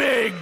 Big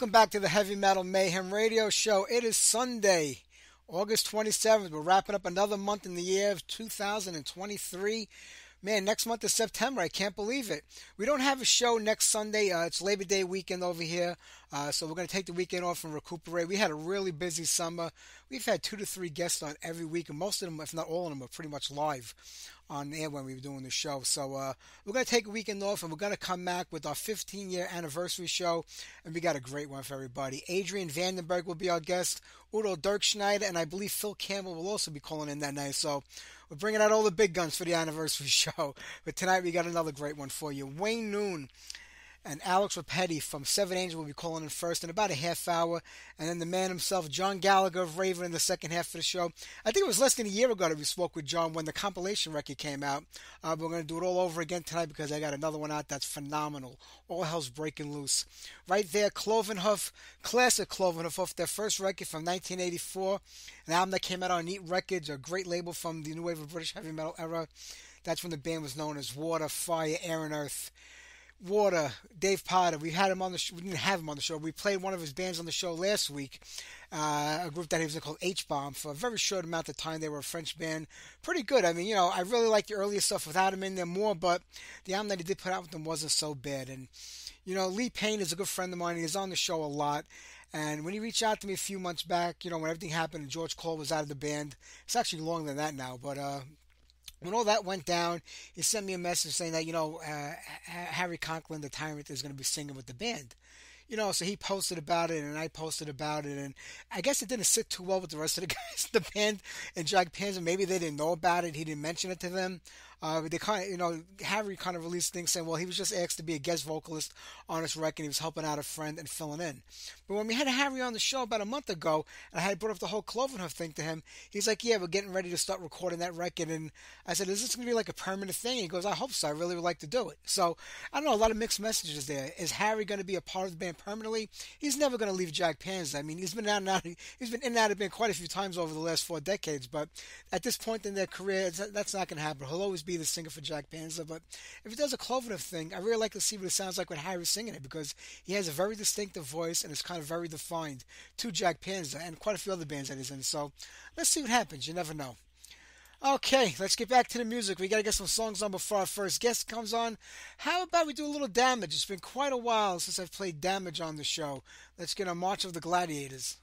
welcome back to the Heavy Metal Mayhem Radio Show. It is Sunday, August 27th. We're wrapping up another month in the year of 2023. Man, next month is September. I can't believe it. We don't have a show next Sunday. Uh, it's Labor Day weekend over here. Uh, so we're going to take the weekend off and recuperate. We had a really busy summer. We've had two to three guests on every week, and most of them, if not all of them, are pretty much live on air when we were doing the show. So uh, we're going to take a weekend off, and we're going to come back with our 15 year anniversary show, and we got a great one for everybody. Adrian Vandenberg will be our guest, Udo Dirkschneider, and I believe Phil Campbell will also be calling in that night. So we're bringing out all the big guns for the anniversary show. But tonight we got another great one for you. Wayne Noon and Alex Repetti from Severed Angels will be calling in first in about a half hour, and then the man himself, John Gallagher of Raven, in the second half of the show. I think it was less than a year ago that we spoke with John when the compilation record came out. Uh, we're going to do it all over again tonight because I got another one out that's phenomenal. All hell's breaking loose. Right there, Cloven Hoof, classic Cloven Hoof, off their first record from 1984, an album that came out on Neat Records, a great label from the new wave of British heavy metal era. That's when the band was known as Water, Fire, Air, and Earth. Water, Dave Potter. We had him on the show. We didn't have him on the show. We played one of his bands on the show last week. Uh, a group that he was in called H Bomb for a very short amount of time. They were a French band, pretty good. I mean, you know, I really like the earlier stuff without him in there more, but the album that he did put out with them wasn't so bad. And you know, Lee Payne is a good friend of mine. He's on the show a lot. And when he reached out to me a few months back, you know, when everything happened and George Call was out of the band, it's actually longer than that now, but uh, when all that went down, he sent me a message saying that you know uh, Harry Conklin, the Tyrant, is going to be singing with the band. You know, so he posted about it, and I posted about it, and I guess it didn't sit too well with the rest of the guys in the band and Jag Panzer. Maybe they didn't know about it. He didn't mention it to them. Uh, they kind of, you know, Harry kind of released things saying, well, he was just asked to be a guest vocalist on this record. He was helping out a friend and filling in. But when we had Harry on the show about a month ago, and I had brought up the whole Clovenhoof thing to him, he's like, yeah, we're getting ready to start recording that record. And I said, is this going to be like a permanent thing? he goes, I hope so. I really would like to do it. So I don't know, a lot of mixed messages there. Is Harry going to be a part of the band permanently? He's never going to leave Jag Panzer. I mean, he's been out and out. He's been in and out of band quite a few times over the last four decades. But at this point in their career, that's not going to happen. He'll always be the singer for Jag Panzer. But if he does a Clovenhoof thing, I really like to see what it sounds like when Harry's singing it because he has a very distinctive voice and it's kind of very defined to Jag Panzer and quite a few other bands that he's in. So let's see what happens. You never know. Okay, let's get back to the music. We got to get some songs on before our first guest comes on. How about we do a little damage? It's been quite a while since I've played damage on the show. Let's get a March of the Gladiators.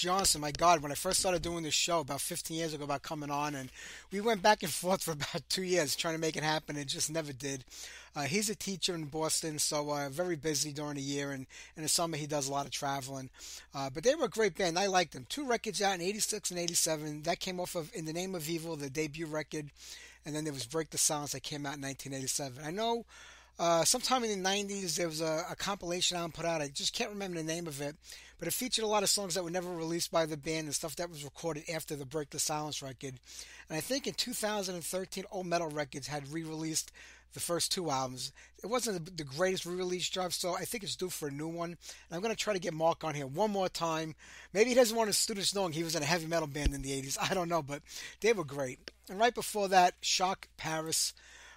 Johnson, my God, when I first started doing this show about 15 years ago about coming on, and we went back and forth for about two years trying to make it happen, and just never did. Uh, he's a teacher in Boston, so uh, very busy during the year, and in the summer he does a lot of traveling. Uh, but they were a great band. I liked them. Two records out in '86 and '87. That came off of In the Name of Evil, the debut record, and then there was Break the Silence that came out in 1987. I know uh, sometime in the 90s, there was a, a, compilation album put out. I just can't remember the name of it, but it featured a lot of songs that were never released by the band and stuff that was recorded after the Break the Silence record. And I think in 2013, Old Metal Records had re released the first two albums. It wasn't the greatest re-release job, so I think it's due for a new one. And I'm going to try to get Mark on here one more time. Maybe he doesn't want his students knowing he was in a heavy metal band in the 80s. I don't know, but they were great. And right before that, Shock Paris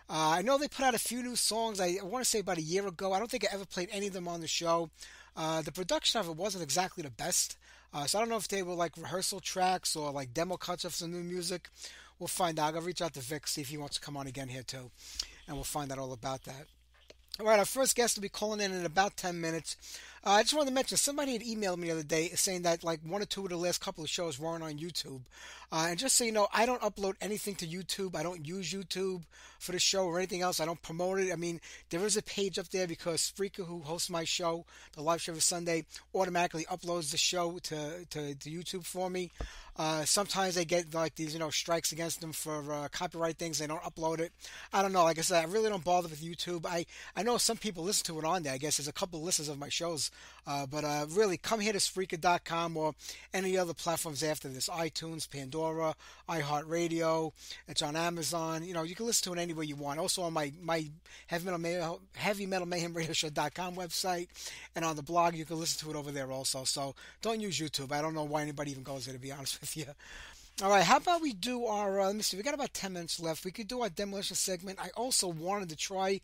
uh, I know they put out a few new songs. I, I want to say about a year ago. I don't think I ever played any of them on the show. Uh, the production of it wasn't exactly the best. Uh, so I don't know if they were like rehearsal tracks or like demo cuts of some new music. We'll find out. I'll reach out to Vic, see if he wants to come on again here too, and we'll find out all about that. All right, our first guest will be calling in in about 10 minutes. Uh, I just wanted to mention somebody had emailed me the other day saying that like one or two of the last couple of shows weren't on YouTube. Uh, and just so you know, I don't upload anything to YouTube. I don't use YouTube for the show or anything else. I don't promote it. I mean, there is a page up there because Spreaker, who hosts my show, the live show every Sunday, automatically uploads the show to, to, to YouTube for me. Uh, sometimes they get like these, you know, strikes against them for uh, copyright things. They don't upload it. I don't know. Like I said, I really don't bother with YouTube. I, I know some people listen to it on there. I guess there's a couple of listens of my shows. Uh, but uh, really, come here to Spreaker.com or any other platforms after this iTunes, Pandora, iHeartRadio. It's on Amazon. You know, you can listen to it anywhere you want. Also on my, my Heavy Metal, Mayhem, Heavy Metal Mayhem Radio Show.com website. And on the blog, you can listen to it over there also. So don't use YouTube. I don't know why anybody even goes there, to be honest with you. All right, how about we do our? Uh, let me see. We got about ten minutes left. We could do our demolition segment. I also wanted to try.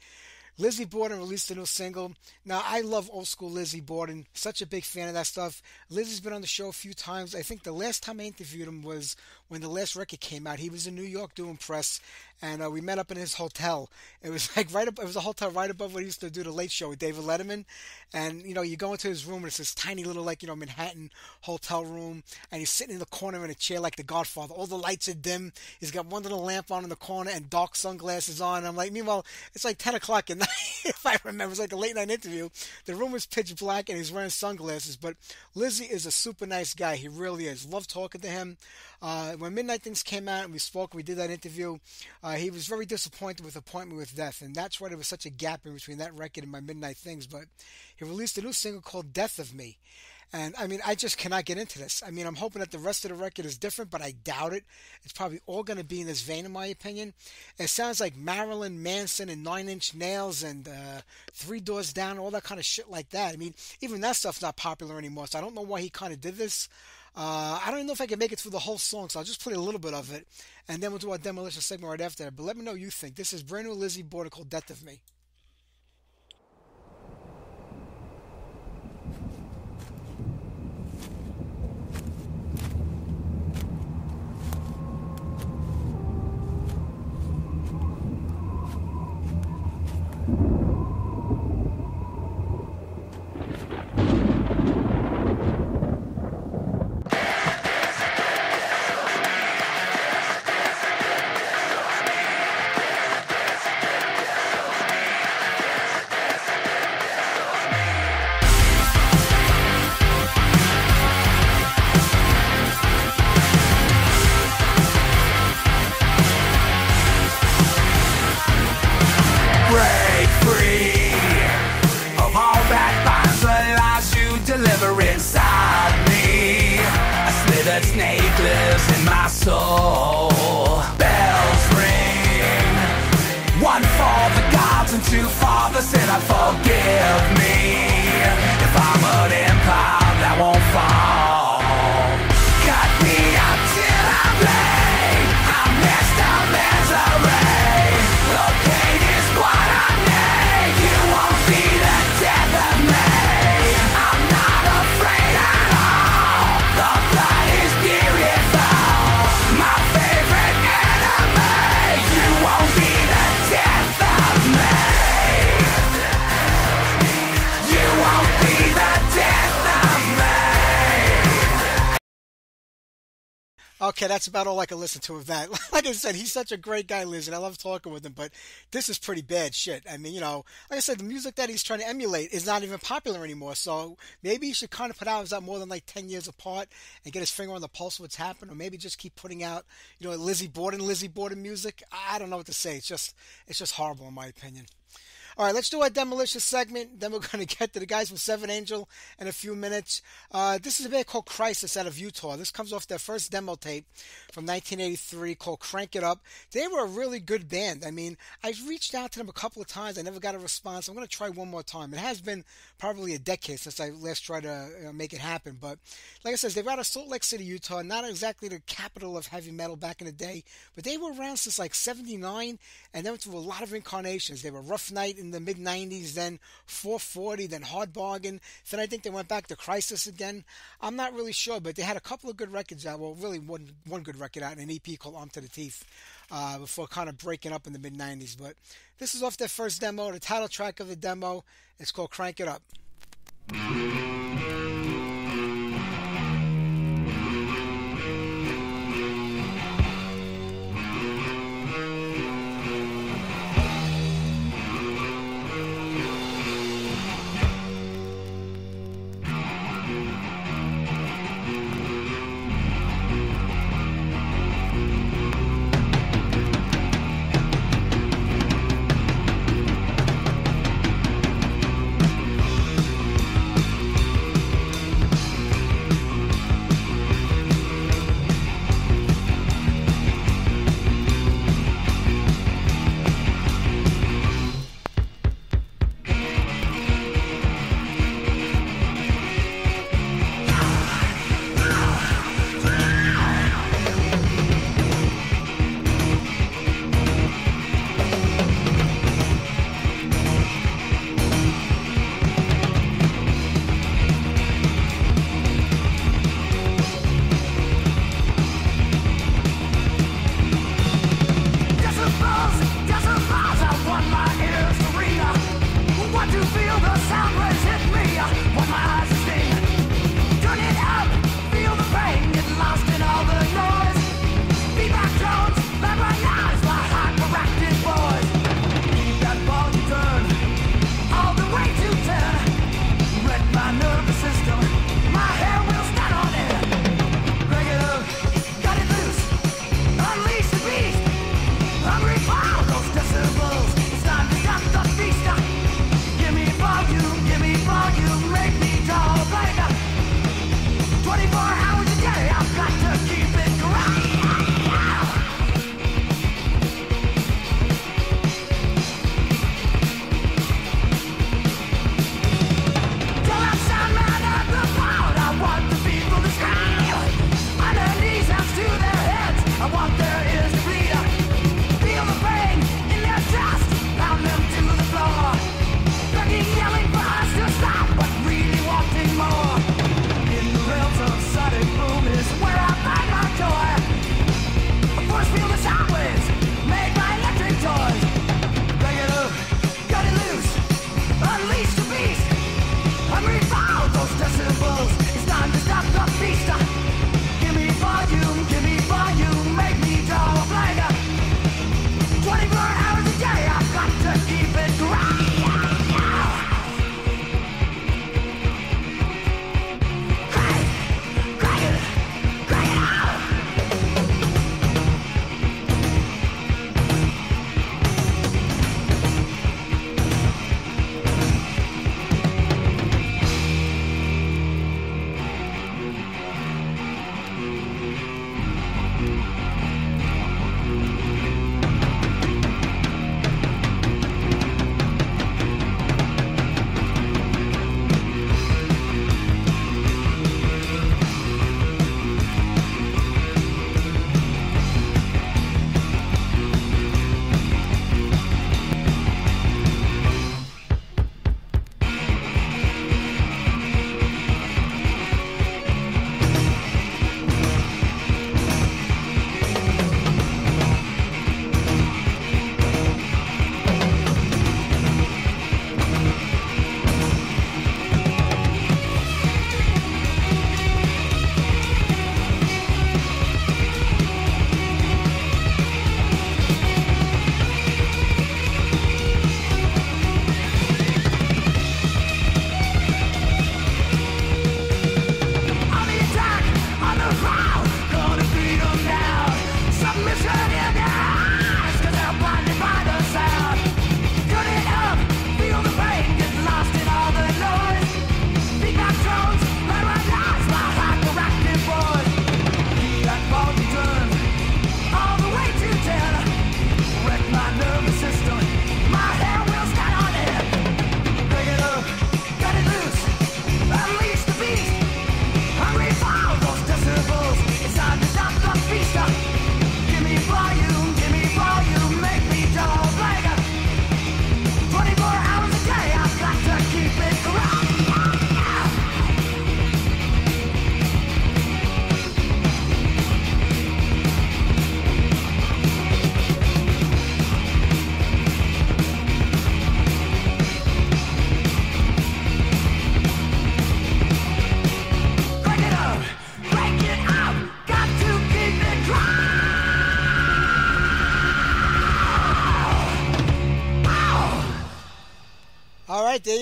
Lizzie Borden released a new single. Now I love old school Lizzie Borden. Such a big fan of that stuff. Lizzie's been on the show a few times. I think the last time I interviewed him was when the last record came out. He was in New York doing press, and uh, we met up in his hotel. It was like right up. It was a hotel right above what he used to do the Late Show with David Letterman. And you know, you go into his room and it's this tiny little like you know Manhattan hotel room, and he's sitting in the corner in a chair like the Godfather. All the lights are dim. He's got one little lamp on in the corner and dark sunglasses on. I'm like, meanwhile, it's like 10 o'clock at night. if I remember, it's like a late night interview. The room is pitch black and he's wearing sunglasses. But Lizzie is a super nice guy. He really is. Love talking to him. Uh, when Midnight Things came out and we spoke, we did that interview. Uh, he was very disappointed with Appointment with Death, and that's why there was such a gap in between that record and my Midnight Things. But he released a new single called Death of Me. And I mean, I just cannot get into this. I mean, I'm hoping that the rest of the record is different, but I doubt it. It's probably all going to be in this vein, in my opinion. It sounds like Marilyn Manson and Nine Inch Nails and uh, Three Doors Down, all that kind of shit like that. I mean, even that stuff's not popular anymore, so I don't know why he kind of did this. Uh, I don't even know if I can make it through the whole song, so I'll just play a little bit of it, and then we'll do our demolition segment right after. But let me know you think. This is brand new Lizzie Borden called Death of Me. Okay, that's about all I can listen to of that. Like I said, he's such a great guy, Liz, and I love talking with him, but this is pretty bad shit. I mean, you know, like I said, the music that he's trying to emulate is not even popular anymore, so maybe he should kind of put albums out more than like 10 years apart and get his finger on the pulse of what's happening, or maybe just keep putting out, you know, Lizzie Borden, Lizzie Borden music. I don't know what to say. It's just, it's just horrible in my opinion. All right, let's do our demolition segment. Then we're going to get to the guys from Severed Angel in a few minutes. Uh, this is a band called Crisis out of Utah. This comes off their first demo tape from 1983 called Crank It Up. They were a really good band. I mean, I've reached out to them a couple of times. I never got a response. I'm going to try one more time. It has been probably a decade since I last tried to make it happen. But like I said, they're out of Salt Lake City, Utah. Not exactly the capital of heavy metal back in the day, but they were around since like 79 and they went through a lot of incarnations. They were Rough Night in the mid 90s, then 440, then Hard Bargain. Then I think they went back to Crisis again. I'm not really sure, but they had a couple of good records out. Well, really one one good record out, an EP called Armed to the Teeth, uh, before kind of breaking up in the mid 90s. But this is off their first demo. The title track of the demo is called Crank It Up.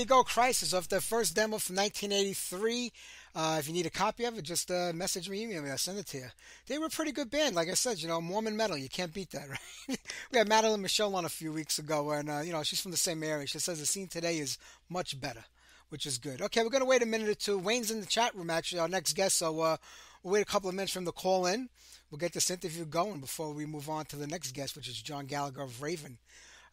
Go. Crisis off the first demo from 1983. Uh, if you need a copy of it, just uh, message me, email me. I'll send it to you. They were a pretty good band. Like I said, you know, Mormon metal. You can't beat that, right? we had Madeline Michelle on a few weeks ago, and, uh, you know, she's from the same area. She says the scene today is much better, which is good. Okay, we're going to wait a minute or two. Wayne's in the chat room, actually, our next guest, so uh, we'll wait a couple of minutes him to call in. We'll get this interview going before we move on to the next guest, which is John Gallagher of Raven.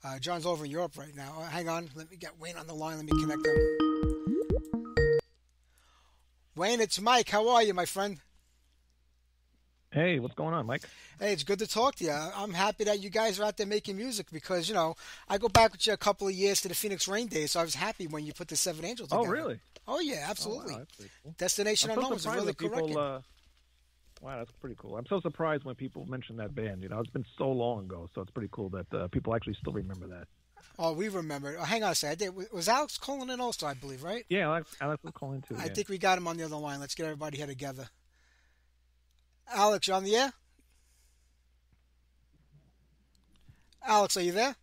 Uh, John's over in Europe right now. Uh, hang on, let me get Wayne on the line. Let me connect him. Wayne, it's Mike. How are you, my friend? Hey, what's going on, Mike? Hey, it's good to talk to you. I'm happy that you guys are out there making music because, you know, I go back with you a couple of years to the Phoenix Rain days, so I was happy when you put the Severed Angels on. Oh, really? Oh, yeah, absolutely. Oh, wow, cool. Destination I'm Unknown surprised really that cool record. people. Uh, wow, that's pretty cool. I'm so surprised when people mention that band. You know, it's been so long ago, so it's pretty cool that uh, people actually still remember that. Oh, we remember. Oh, hang on a second. Did, was Alex calling in also, I believe, right? Yeah, Alex, Alex was calling too. I yeah. think we got him on the other line. Let's get everybody here together. Alex, you on the air? Alex, are you there?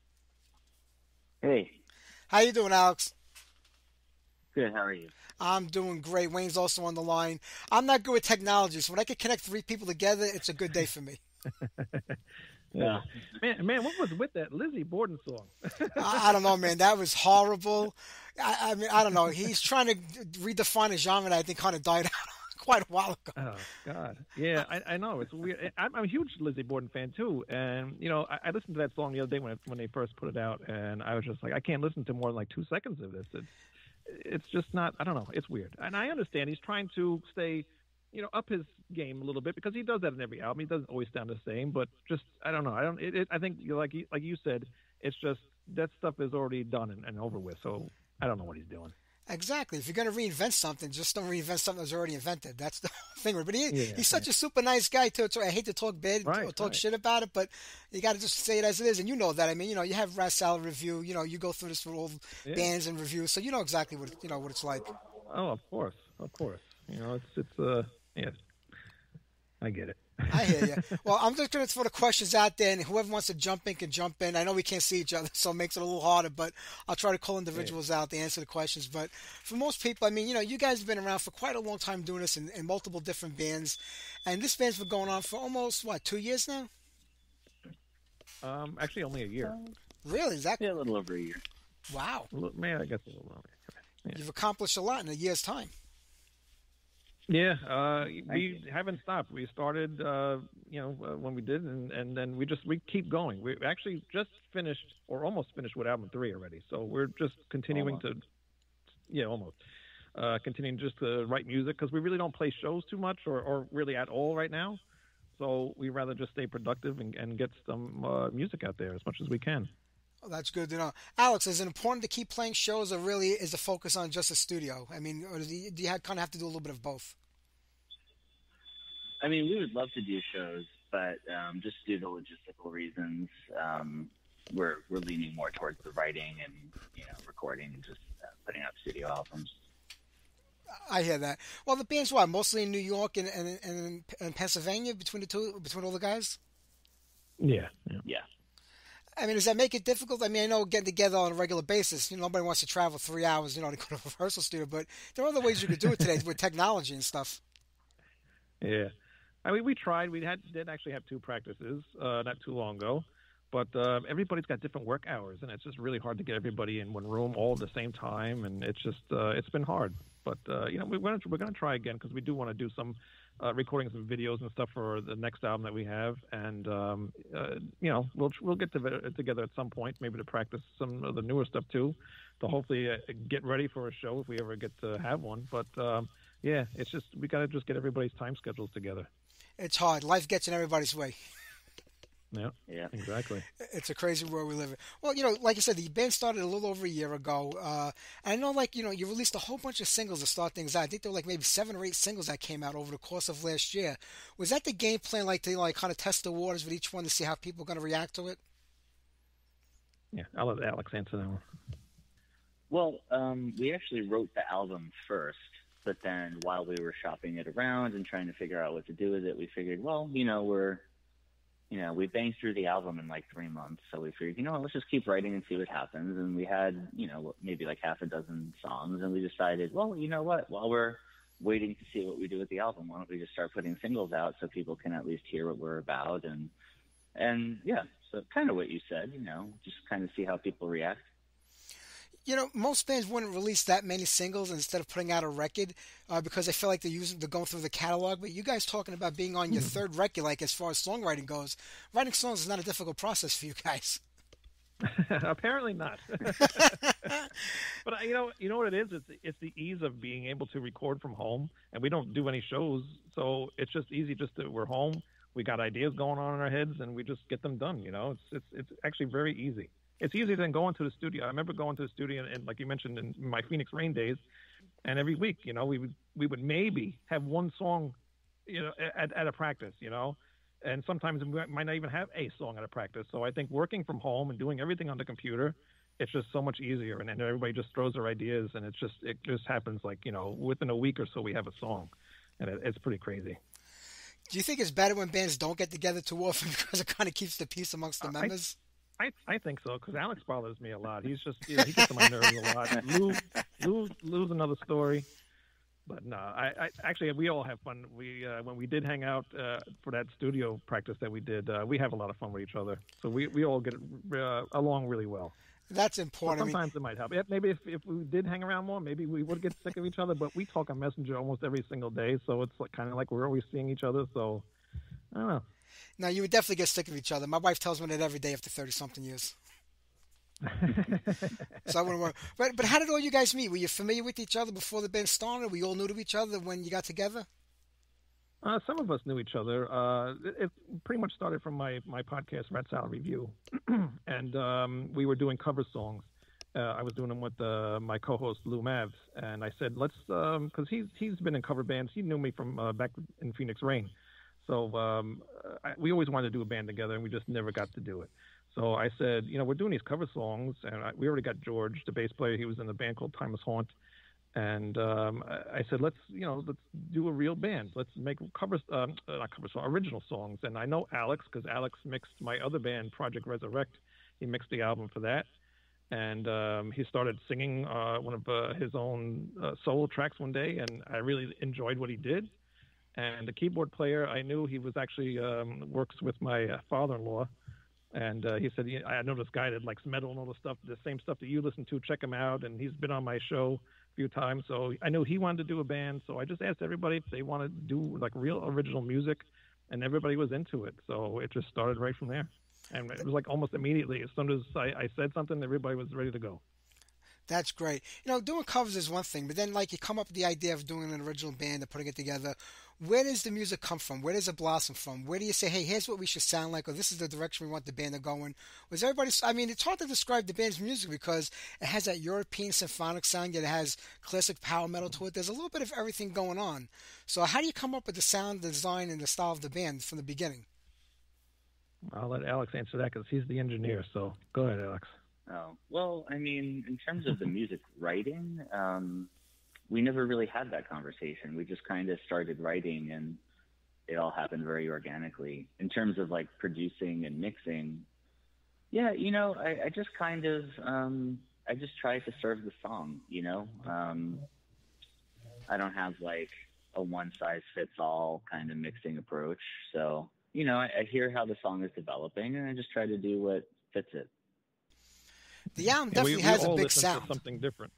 Hey, How you doing, Alex? good. How are you? I'm doing great. Wayne's also on the line. I'm not good with technology, so when I can connect three people together, it's a good day for me. Yeah. Man, man, what was with that Lizzie Borden song? I, I don't know, man. That was horrible. I, I mean, I don't know. He's trying to redefine a genre that I think kind of died out quite a while ago. Oh God, yeah, I, I know it's weird. I'm, I'm a huge Lizzie Borden fan too, and you know, I, I listened to that song the other day when when they first put it out, and I was just like, I can't listen to more than like two seconds of this. It's it's just not. I don't know. It's weird, and I understand he's trying to stay, you know, up his game a little bit because he does that in every album. He doesn't always sound the same, but just I don't know. I don't. It, it, I think like like you said, it's just that stuff is already done and, and over with. So I don't know what he's doing. Exactly. If you're going to reinvent something, just don't reinvent something that's already invented. That's the thing. But he, Yeah, he's such a super nice guy too. So I hate to talk bad Right, or talk right. shit about it, but you got to just say it as it is. And you know that. I mean, you know, you have Rat Salad review. You know, you go through this with all Yeah. bands and reviews, so you know exactly what you know what it's like. Oh, of course, of course. You know, it's it's uh, yeah, I get it. I hear you. Well, I'm just going to throw the questions out there, and whoever wants to jump in can jump in. I know we can't see each other, so it makes it a little harder, but I'll try to call individuals out to answer the questions. But for most people, I mean, you know, you guys have been around for quite a long time doing this in, in multiple different bands, and this band's been going on for almost, what, two years now? Um, actually, only a year. Really? Is that Yeah, a little over a year. wow? A little- Man, I guess a little longer. Yeah. You've accomplished a lot in a year's time. Yeah, uh, we haven't stopped. We started, uh, you know, uh, when we did, and, and then we just we keep going. We actually just finished, or almost finished, with album three already. So we're just continuing to, yeah, almost uh, continuing just to write music because we really don't play shows too much, or, or really at all right now. So we rather just stay productive and, and get some uh, music out there as much as we can. Oh, that's good to know. Alex, is it important to keep playing shows, or really is the focus on just a studio? I mean, or do you, do you kind of have to do a little bit of both? I mean, we would love to do shows, but um, just due to logistical reasons, um, we're we're leaning more towards the writing and you know recording and just uh, putting out studio albums. I hear that. Well, the band's what mostly in New York and and, and, and Pennsylvania between the two, between all the guys. Yeah, yeah. Yeah. I mean, does that make it difficult? I mean, I know getting together on a regular basis. You know, nobody wants to travel three hours, you know, to go to a rehearsal studio. But there are other ways you could do it today with technology and stuff. Yeah, I mean, we tried. We had did actually have two practices uh, not too long ago, but uh, everybody's got different work hours, and it's just really hard to get everybody in one room all at the same time, and it's just uh, it's been hard. But uh, you know, we're gonna we're gonna try again because we do want to do some uh, recording some videos and stuff for the next album that we have, and um, uh, you know, we'll we'll get to, together at some point, maybe to practice some of the newer stuff too, to hopefully uh, get ready for a show if we ever get to have one. But um, yeah, it's just we got to just get everybody's time schedules together. It's hard. Life gets in everybody's way. Yeah, Yeah. exactly. It's a crazy world we live in. Well, you know, like I said, the band started a little over a year ago. Uh, and I know, like, you know, you released a whole bunch of singles to start things out. I think there were like maybe seven or eight singles that came out over the course of last year. Was that the game plan, like to like kind of test the waters with each one to see how people are going to react to it? Yeah, I'll let Alex answer that one. Well, um, we actually wrote the album first, but then while we were shopping it around and trying to figure out what to do with it, we figured, well, you know, we're you know, we banged through the album in like three months. So we figured, you know what, let's just keep writing and see what happens. And we had, you know, maybe like half a dozen songs. And we decided, well, you know what, while we're waiting to see what we do with the album, why don't we just start putting singles out so people can at least hear what we're about? And, and yeah, so kind of what you said, you know, just kind of see how people react you know, most bands wouldn't release that many singles instead of putting out a record uh, because they feel like they're using they're going through the catalog. But you guys talking about being on your mm-hmm. third record, like as far as songwriting goes, writing songs is not a difficult process for you guys. Apparently not. but uh, you know, you know what it is? It's it's the ease of being able to record from home, and we don't do any shows, so it's just easy. Just that we're home, we got ideas going on in our heads, and we just get them done. You know, it's it's it's actually very easy it's easier than going to the studio. I remember going to the studio and, like you mentioned in my Phoenix Rain days, and every week, you know, we would we would maybe have one song, you know, at, at a practice, you know, and sometimes we might not even have a song at a practice. So I think working from home and doing everything on the computer, it's just so much easier, and then everybody just throws their ideas, and it's just it just happens like you know within a week or so we have a song, and it, it's pretty crazy. Do you think it's better when bands don't get together too often because it kind of keeps the peace amongst the members? I, I I think so because Alex bothers me a lot. He's just you know, he gets on my nerves a lot. Lou, Lou, Lou's another story. But no, I, I actually we all have fun. We uh, when we did hang out uh, for that studio practice that we did, uh, we have a lot of fun with each other. So we, we all get uh, along really well. That's important. sometimes I mean, it might help. Maybe if, if we did hang around more, maybe we would get sick of each other. But we talk on Messenger almost every single day, so it's like, kind of like we're always seeing each other. So I don't know. Now you would definitely get sick of each other. My wife tells me that every day after thirty something years. so I wouldn't worry. But but how did all you guys meet? Were you familiar with each other before the band started? You all new to each other when you got together? Uh, some of us knew each other. Uh, it, it, pretty much started from my, my podcast, Rat Salad Review, and um, we were doing cover songs. Uh, I was doing them with uh, my co-host Lou Mavs, and I said, "Let's," because um, he's he's been in cover bands. He knew me from uh, back in Phoenix Rain, so um, I, we always wanted to do a band together, and we just never got to do it. So I said, you know, we're doing these cover songs, and I, we already got George, the bass player. He was in a band called Timeless Haunt, and um, I, said, let's, you know, let's do a real band. Let's make covers, um, uh, not cover songs, original songs. And I know Alex because Alex mixed my other band, Project Resurrect. He mixed the album for that, and um, he started singing uh, one of uh, his own uh, solo tracks one day, and I really enjoyed what he did. And the keyboard player, I knew he was actually um, works with my uh, father-in-law, and uh, he said, "I know this guy that likes metal and all the stuff, the same stuff that you listen to. Check him out." And he's been on my show a few times, so I knew he wanted to do a band. So I just asked everybody if they wanted to do like real original music, and everybody was into it. So it just started right from there, and it was like almost immediately. As soon as I, I said something, everybody was ready to go. That's great. You know, doing covers is one thing, but then like you come up with the idea of doing an original band and putting it together. Where does the music come from? Where does it blossom from? Where do you say, hey, here's what we should sound like, or this is the direction we want the band to go in? Was everybody? I mean, it's hard to describe the band's music because it has that European symphonic sound, yet it has classic power metal to it. There's a little bit of everything going on. So how do you come up with the sound, the design, and the style of the band from the beginning? I'll let Alex answer that because he's the engineer. So go ahead, Alex. Oh well, I mean, in terms of the music writing, um, we never really had that conversation. We just kind of started writing, and it all happened very organically. In terms of like producing and mixing, yeah, you know, I, I just kind of, um, I just try to serve the song. You know, um, I don't have like a one size fits all kind of mixing approach. So, you know, I, I hear how the song is developing, and I just try to do what fits it. The album definitely we, we has a big sound. something different.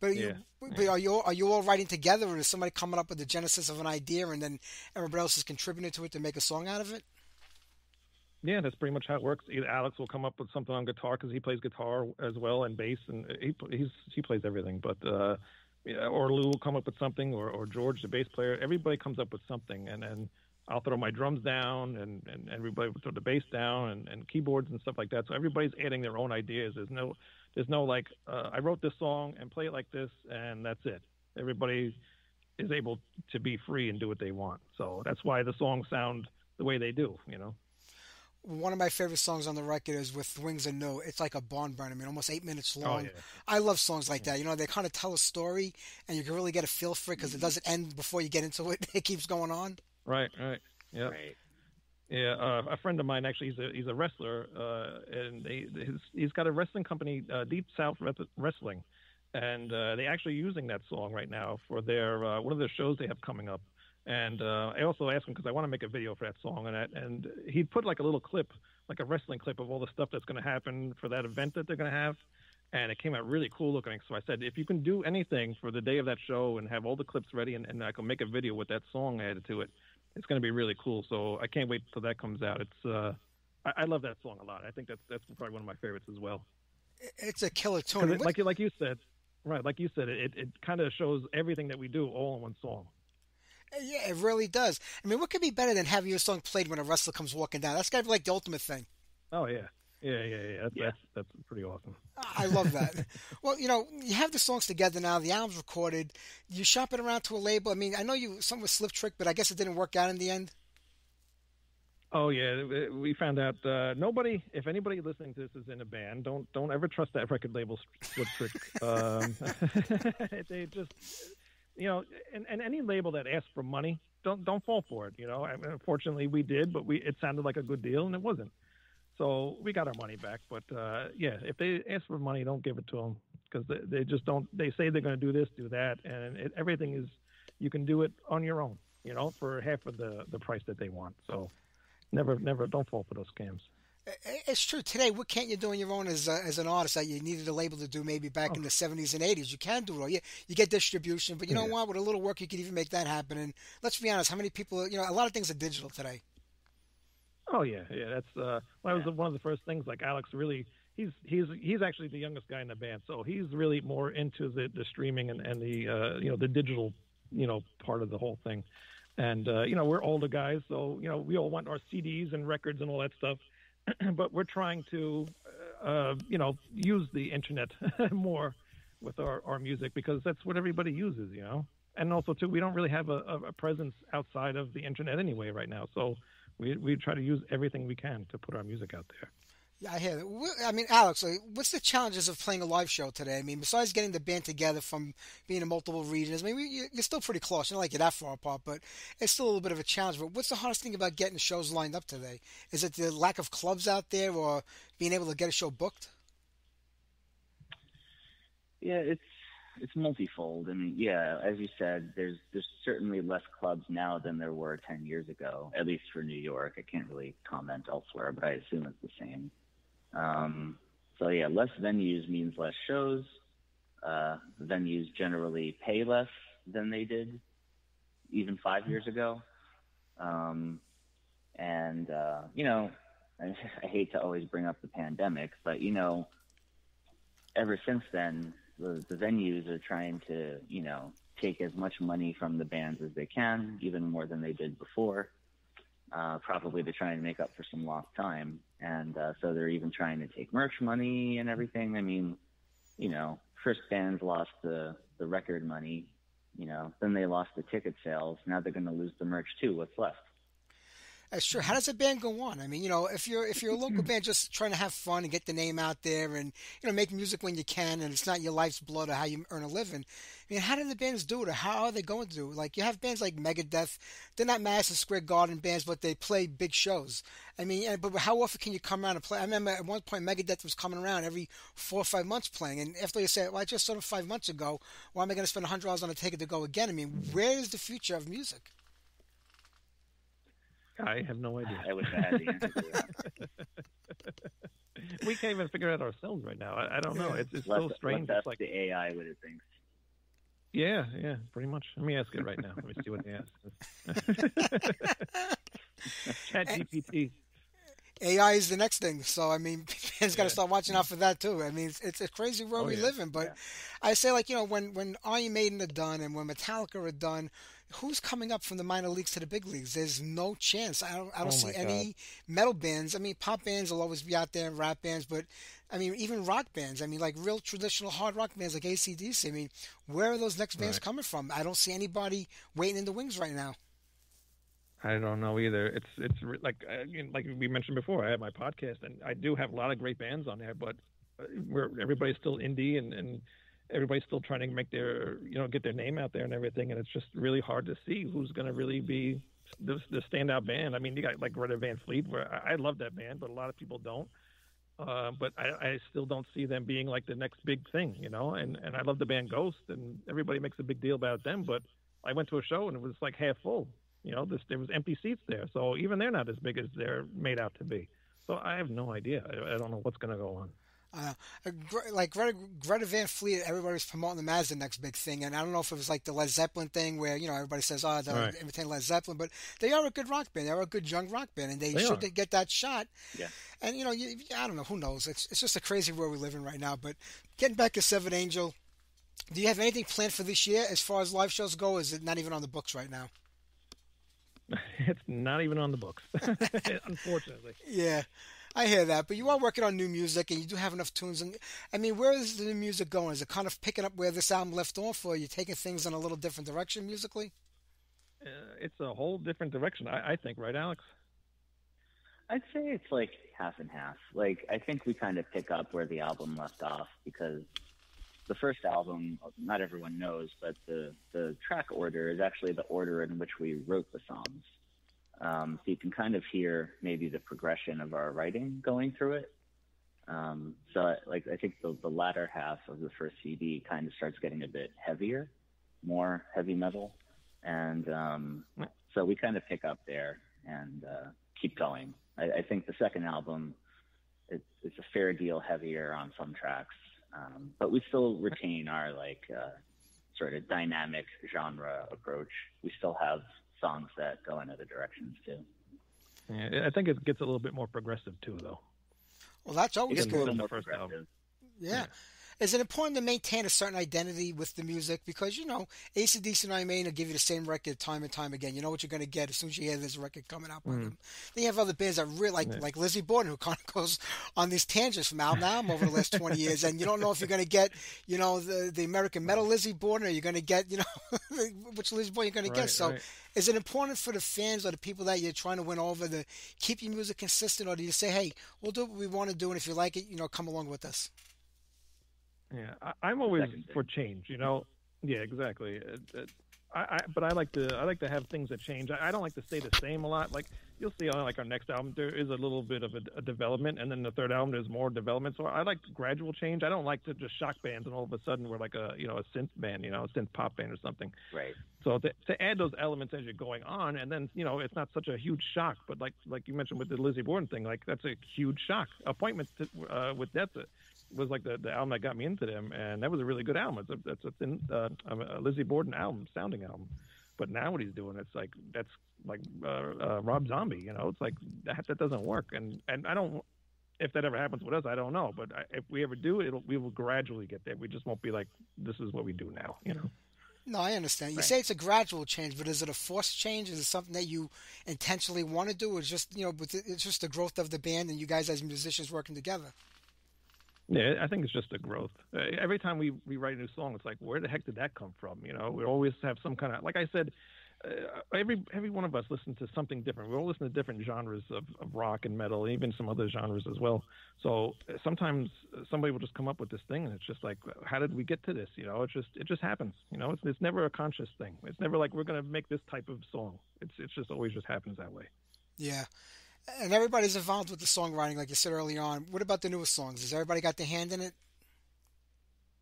But, yeah. you, but are you are you all writing together, or is somebody coming up with the genesis of an idea, and then everybody else is contributing to it to make a song out of it? Yeah, that's pretty much how it works. Either Alex will come up with something on guitar because he plays guitar as well and bass, and he he's he plays everything. But uh, or Lou will come up with something, or, or George, the bass player. Everybody comes up with something, and and I'll throw my drums down, and, and everybody will throw the bass down, and, and keyboards and stuff like that. So everybody's adding their own ideas. There's no, there's no like, uh, I wrote this song and play it like this, and that's it. Everybody is able to be free and do what they want. So that's why the songs sound the way they do. You know. One of my favorite songs on the record is with Wings and No. It's like a barn burner. I mean, almost eight minutes oh, long. Oh, yeah. I love songs like that. You know, they kind of tell a story, and you can really get a feel for it because it doesn't end before you get into it. It keeps going on. Right, right. Yeah. Right. Yeah, uh, a friend of mine actually he's a he's a wrestler, uh, and they, his, he's got a wrestling company, uh, Deep South Rep- Wrestling, and uh, they're actually using that song right now for their uh, one of their shows they have coming up. And uh, I also asked him because I want to make a video for that song, and that, and he put like a little clip, like a wrestling clip of all the stuff that's going to happen for that event that they're going to have, and it came out really cool looking. So I said, if you can do anything for the day of that show and have all the clips ready, and, and I can make a video with that song added to it, it's going to be really cool. So I can't wait till that comes out. It's uh, I, I love that song a lot. I think that's that's probably one of my favorites as well. It's a killer tune. it- like you like you said, right? Like you said, it it kind of shows everything that we do all in one song. Yeah, it really does. I mean, what could be better than having your song played when a wrestler comes walking down? That's got to be like the ultimate thing. Oh yeah, yeah, yeah, yeah. That's Yeah. That's, that's pretty awesome. I love that. well, you know, you have the songs together now. The album's recorded. You shop it around to a label. I mean, I know you some with Sliptrick, but I guess it didn't work out in the end. Oh yeah, we- found out uh, nobody. If anybody listening to this is in a band, don't don't ever trust that record label Sliptrick. Um, they just, you know, and, and any label that asks for money, don't don't fall for it. You know, I mean, unfortunately we did, but we it sounded like a good deal and it wasn't. So we got our money back. But uh, yeah, if they ask for money, don't give it to them because they, they just don't. They say they're going to do this, do that, and it, everything is you can do it on your own. You know, for half of the the price that they want. So never never don't fall for those scams. It's true. Today, what can't you do on your own as, a, as an artist that you needed a label to do maybe back in the 70s and 80s? You can do it all. You, you get distribution, but you know what? With a little work, you can even make that happen. And let's be honest, how many people, you know, a lot of things are digital today. Oh yeah, yeah. That's uh, well, that was one of the first things. Like Alex, really, he's he's he's actually the youngest guy in the band, so he's really more into the, the streaming and and the uh, you know the digital you know part of the whole thing. And uh, you know we're older guys, so you know we all want our CDs and records and all that stuff, but we're trying to uh, you know use the internet more with our our music because that's what everybody uses, you know. And also too, we don't really have a a presence outside of the internet anyway right now, so we we try to use everything we can to put our music out there. Yeah, I hear that. I mean, Alex, what's the challenges of playing a live show today? I mean, besides getting the band together from being in multiple regions, I mean, we, you- you're still pretty close. You're not like you're that far apart, but it's still a little bit of a challenge. But what's the hardest thing about getting shows lined up today? Is it the lack of clubs out there or being able to get a show booked? Yeah, it's it's multifold. I mean, yeah, as you said, there's there's certainly less clubs now than there were ten years ago. At least for New York, I can't really comment elsewhere, but I assume it's the same. Um, so yeah, less venues means less shows. Uh, venues generally pay less than they did even five years ago. Um, and uh, you know, I, I hate to always bring up the pandemic, but you know, ever since then, the, the venues are trying to, you know, take as much money from the bands as they can, even more than they did before, uh, probably to try and make up for some lost time. And uh, so they're even trying to take merch money and everything. I mean, you know, first bands lost the, the record money, you know, then they lost the ticket sales. Now they're going to lose the merch too. What's left? That's true. How does a band go on? I mean, you know, if you're if you're a local band just trying to have fun and get the name out there and you know make music when you can and it's not your life's blood or how you earn a living. I mean, how do the bands do it or how are they going to do it? Like you have bands like Megadeth, they're not Madison Square Garden bands, but they play big shows. I mean, but how often can you come around and play? I remember at one point Megadeth was coming around every four or five months playing, and after you say, "Well, I just saw them five months ago. Why am I going to spend hundred dollars on a ticket to go again?" I mean, where is the future of music? I have no idea. I wish I had the answer to that. we can't even figure it out ourselves right now. I, I don't know. It's it's Let's, so strange. let's It's ask like the AI what it thinks. yeah, yeah, pretty much. Let me ask it right now. Let me see what they ask. ChatGPT. AI is the next thing. So I mean, fans got to Yeah. start watching out for that too. I mean, it's, it's a crazy world Oh, we yeah. live in. But I say, like you know, when when Iron Maiden are done and when Metallica are done, who's coming up from the minor leagues to the big leagues? There's no chance. I don't I don't Oh, see any metal bands. I mean, pop bands will always be out there, and rap bands, but I mean, even rock bands. I mean, like real traditional hard rock bands like ACDC. I mean, where are those next bands Right. coming from? I don't see anybody waiting in the wings right now. I don't know either. It's it's like like we mentioned before. I have my podcast, and I do have a lot of great bands on there, but uh, we're everybody's still indie, and and everybody's still trying to make their you know get their name out there and everything, and it's just really hard to see who's going to really be the, the standout band. I mean, you got like Greta Van Fleet, where I, I love that band, but a lot of people don't. Uh, but I, I still don't see them being like the next big thing, you know. And and I love the band Ghost, and everybody makes a big deal about them. But I went to a show and it was like half full. You know, this, there was empty seats there, so even they're not as big as they're made out to be. So I have no idea. I, I don't know what's going to go on. Uh, like Greta, Greta Van Fleet, everybody's promoting them as the next big thing, and I don't know if it was like the Led Zeppelin thing where you know everybody says, "Oh, they're right. imitating Led Zeppelin," but they are a good rock band. They're a good young rock band, and they, they should are. get that shot. Yeah. And you know, you, I don't know, who knows? It's it's just a crazy world we live in right now. But getting back to Severed Angel, do you have anything planned for this year as far as live shows go? is it not even on the books right now? It's not even on the books, unfortunately. Yeah. I hear that, but you are working on new music, and you do have enough tunes. And I mean, where is the new music going? Is it kind of picking up where this album left off, or are you taking things in a little different direction musically? Uh, it's a whole different direction, I, I think, right, Alex? I'd say it's like half and half. Like I think we kind of pick up where the album left off because the first album, not everyone knows, but the the track order is actually the order in which we wrote the songs. Um, so you can kind of hear maybe the progression of our writing going through it. Um, so like I think the, the latter half of the first CD kind of starts getting a bit heavier, more heavy metal, and um, so we kind of pick up there and uh, keep going. I, I think the second album it, it's a fair deal heavier on some tracks, um, but we still retain our like uh, sort of dynamic genre approach. We still have songs that go in other directions too. Yeah, I think it gets a little bit more progressive too, though. Well, that's always good. A little more progressive. Yeah. yeah. Is it important to maintain a certain identity with the music? Because, you know, ACDC and Iron Maiden will give you the same record time and time again. You know what you're going to get as soon as you hear this record coming out by mm. them. Then you have other bands that really, like, yeah. like Lizzie Borden, who kind of goes on these tangents from album to album over the last 20 years. And you don't know if you're going to get, you know, the, the American metal Lizzie Borden or you're going to get, you know, which Lizzie Borden you're going to get. So right. is it important for the fans or the people that you're trying to win over to keep your music consistent? Or do you say, hey, we'll do what we want to do. And if you like it, you know, come along with us? Yeah, I, am always for change. You know, yeah, exactly. It, it, I, I, but I like to I like to have things that change. I, I don't like to stay the same a lot. Like you'll see on like our next album, there is a little bit of a, a, development, and then the third album there's more development. So I like gradual change. I don't like to just shock bands and all of a sudden we're like a you know a synth band, you know, a synth pop band or something. Right. So to, to add those elements as you're going on, and then you know it's not such a huge shock. But like like you mentioned with the Lizzie Borden thing, like that's a huge shock. Appointments to, uh, with Death was like the, the album that got me into them, and that was a really good album. It's a, it's a, thin, uh, a Lizzie Borden album, sounding album. But now what he's doing, it's like that's like uh, uh, Rob Zombie. You know, it's like that that doesn't work. And and I don't. If that ever happens with us, I don't know. But I, if we ever do, it'll we will gradually get there. We just won't be like this is what we do now. You know. No, I understand. You right. say it's a gradual change, but is it a forced change? Is it something that you intentionally want to do, or just you know, it's just the growth of the band and you guys as musicians working together? Yeah, I think it's just a growth. Uh, every time we, we write a new song, it's like, where the heck did that come from? You know, we always have some kind of, like I said, uh, every every one of us listens to something different. We all listen to different genres of, of rock and metal, and even some other genres as well. So uh, sometimes somebody will just come up with this thing, and it's just like, how did we get to this? You know, it just it just happens. You know, it's it's never a conscious thing. It's never like we're gonna make this type of song. It's it's just always just happens that way. Yeah and everybody's involved with the songwriting, like you said earlier on. What about the newest songs? Has everybody got their hand in it?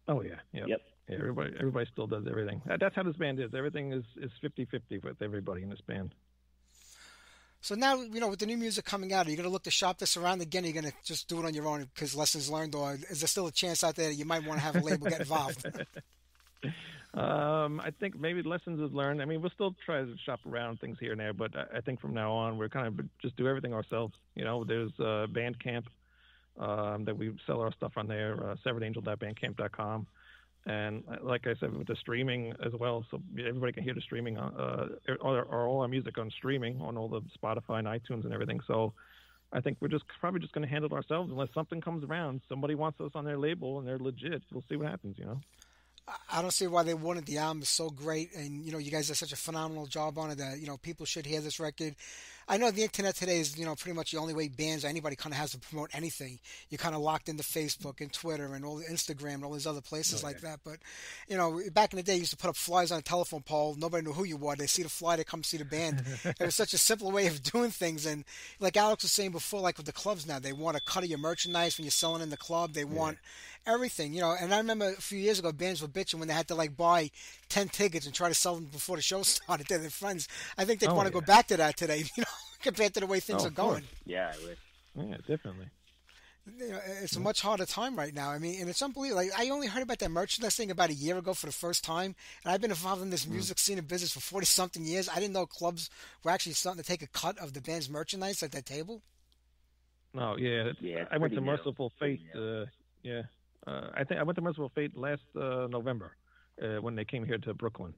Oh yeah, yep. yep. Yeah, everybody, everybody still does everything. That's how this band is. Everything is is 50-50 with everybody in this band. So now, you know, with the new music coming out, are you going to look to shop this around again? Or are you going to just do it on your own because lessons learned, or is there still a chance out there that you might want to have a label get involved? Um, I think maybe lessons is learned. I mean, we'll still try to shop around things here and there, but I, think from now on we're kind of just do everything ourselves. You know, there's uh, Bandcamp um, that we sell our stuff on there, uh, severedangel.bandcamp.com. And uh, like I said, with the streaming as well, so everybody can hear the streaming, uh, or, or all our music on streaming on all the Spotify and iTunes and everything. So I think we're just probably just going to handle ourselves unless something comes around. Somebody wants us on their label and they're legit. We'll see what happens, you know. I don't see why they wouldn't. The album is so great, and you know, you guys did such a phenomenal job on it that you know people should hear this record. I know the internet today is, you know, pretty much the only way bands or anybody kind of has to promote anything. You're kind of locked into Facebook and Twitter and all the Instagram and all these other places Oh, like yeah. that. But, you know, back in the day, you used to put up flyers on a telephone pole. Nobody knew who you were. They see the flyer, they come see the band. it was such a simple way of doing things. And like Alex was saying before, like with the clubs now, they want a cut of your merchandise when you're selling in the club. They want everything, you know. And I remember a few years ago, bands were bitching when they had to like buy 10 tickets and try to sell them before the show started to their friends. I think they'd Oh, want to go back to that today, you know, compared to the way things Oh, are of course. going. Yeah, I wish. Yeah, definitely. You know, it's a much harder time right now. I mean, and it's unbelievable. Like, I only heard about that merchandise thing about a year ago for the first time, and I've been involved in this music scene and business for forty something years. I didn't know clubs were actually starting to take a cut of the band's merchandise at that table. No, yeah, Yeah, I went to new. Mercyful Fate. Pretty Uh, yeah, uh, I think I went to Mercyful Fate last uh, November uh, when they came here to Brooklyn,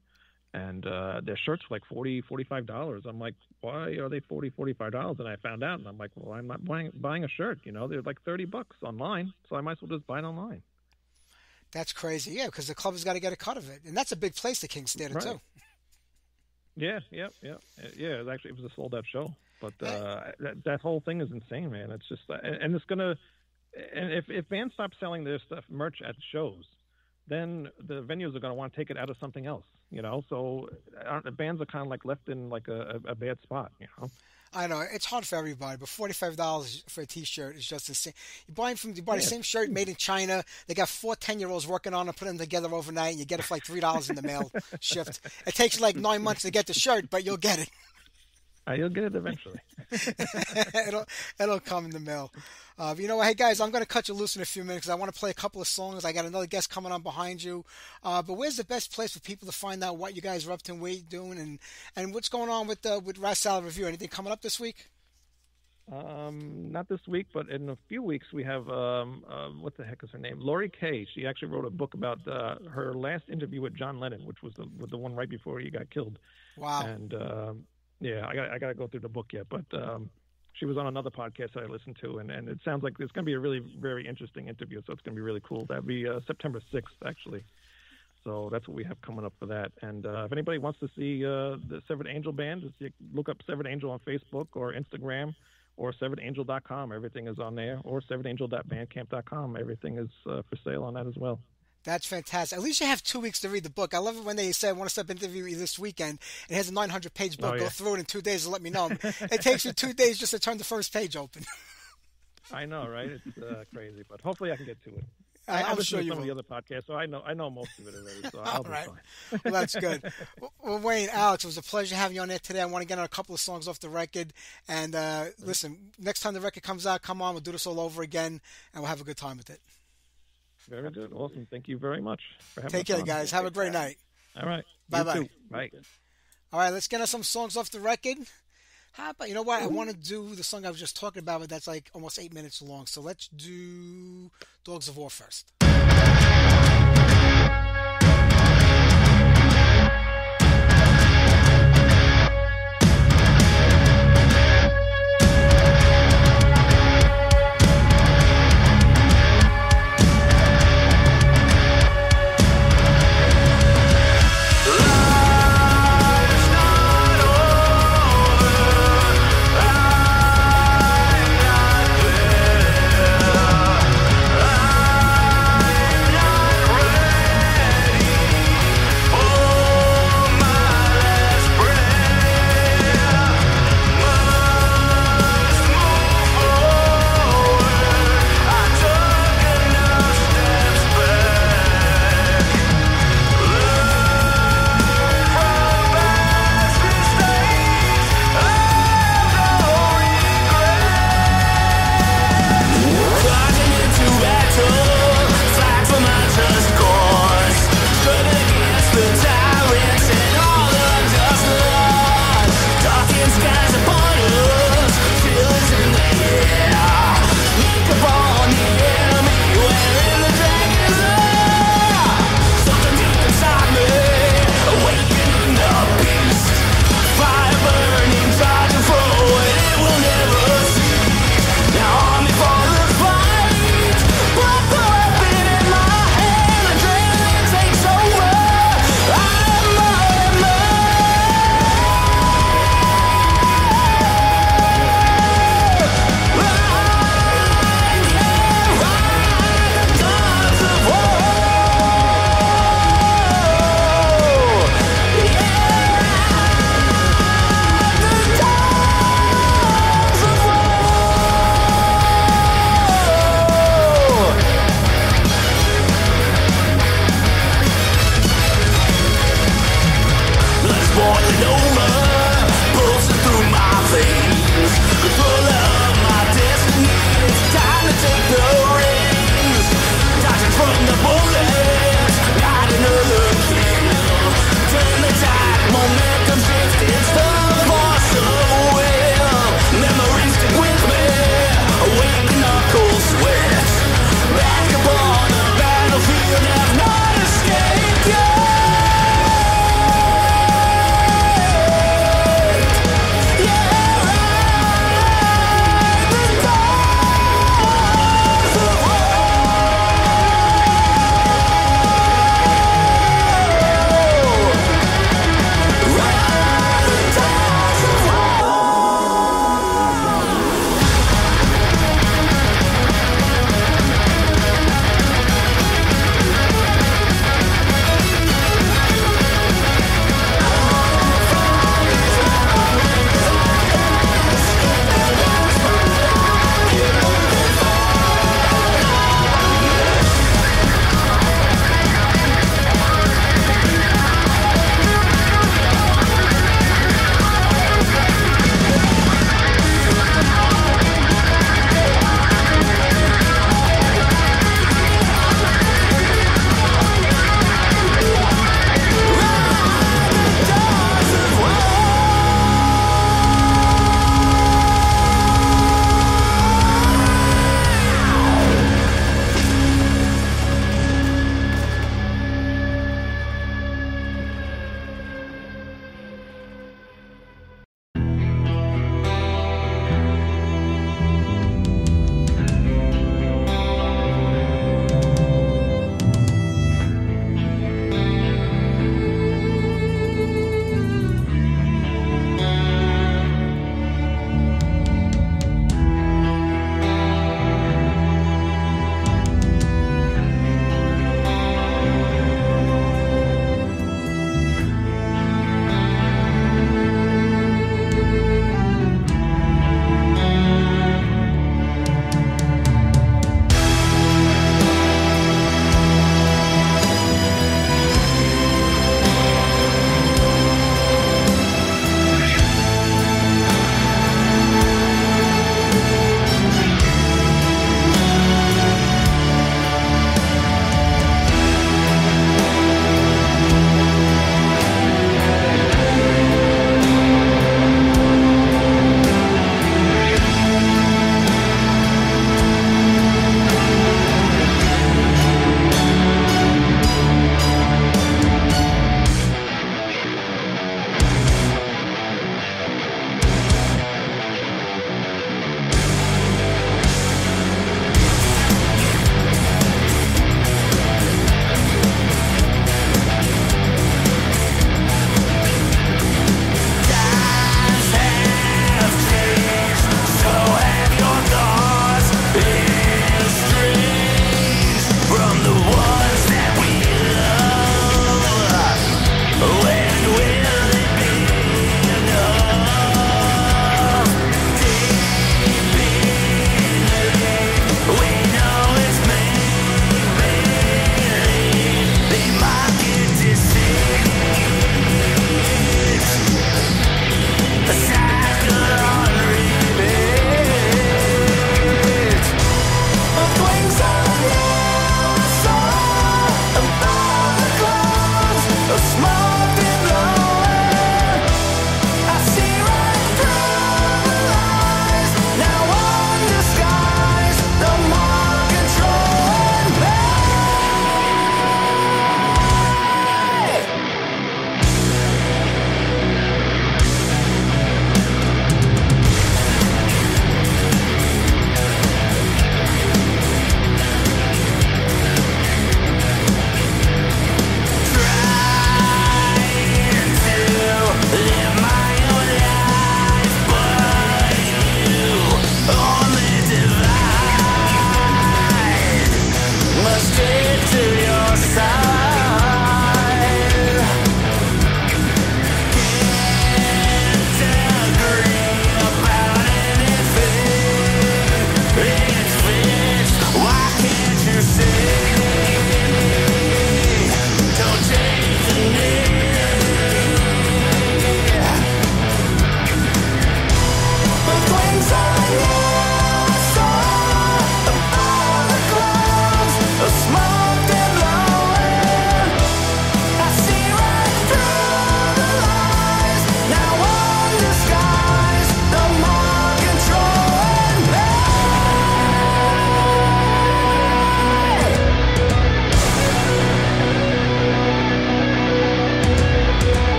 and uh, their shirts were like 40 45 dollars. I'm like, why are they 40 45 dollars? And I found out, and I'm like, well, I'm not buying buying a shirt. You know, they're like 30 bucks online, so I might as well just buy it online. That's crazy. Yeah, because the club has got to get a cut of it, and that's a big place, the King's Theater Right. too. Yeah, yeah, yeah, yeah. It actually, it was a sold out show, but uh, that that whole thing is insane, man. It's just, and, and it's gonna, and if if bands stop selling their stuff merch at shows, then the venues are gonna want to take it out of something else, you know. So the bands are kind of like left in like a, a, bad spot, you know. I know it's hard for everybody, but forty five dollars for a T-shirt is just insane. You buy from you buy the same shirt made in China. They got four 10 year olds working on it, putting them together overnight, and you get it for like three dollars in the mail shift. It takes like nine months to get the shirt, but you'll get it. Uh, you'll get it eventually. it'll it'll come in the mail. Uh, you know what? Hey guys, I'm going to cut you loose in a few minutes 'cause I want to play a couple of songs. I got another guest coming on behind you. Uh, but where's the best place for people to find out what you guys are up to and what you're doing and and what's going on with uh, with Rat Salad Review? Anything coming up this week? Um, not this week, but in a few weeks we have um, uh, what the heck is her name? Laurie Kaye. She actually wrote a book about uh, her last interview with John Lennon, which was the, with the one right before he got killed. Wow. And um, yeah, I got I got to go through the book yet, but um, she was on another podcast that I listened to, and, and it sounds like it's going to be a really very interesting interview. So it's going to be really cool. That'll be uh, September sixth, actually. So that's what we have coming up for that. And uh, if anybody wants to see uh, the Severed Angel band, just look up Severed Angel on Facebook or Instagram or severedangel.com. Everything is on there. Or severedangel.bandcamp.com. Everything is uh, for sale on that as well. That's fantastic. At least you have two weeks to read the book. I love it when they say, I want to step interview you this weekend. It has a 900 page book. Oh, Go through it in two days and let me know. it takes you two days just to turn the first page open. I know, right? It's uh, crazy, but hopefully I can get to it. I- I, I'm listen sure you some will. of the other podcasts, so I know I know most of it already. So I'll All be Well, that's good. Well, well, Wayne, Alex, it was a pleasure having you on there today. I want to get on a couple of songs off the record. And uh, listen, next time the record comes out, come on, we'll do this all over again, and we'll have a good time with it. Very good, awesome. Thank you very much for having Take care, on. guys. Have a great night. All right. Bye bye. Bye. All right, let's get on some songs off the record. How about you know what? I want to do the song I was just talking about, but that's like almost eight minutes long. So let's do "Dogs of War" first.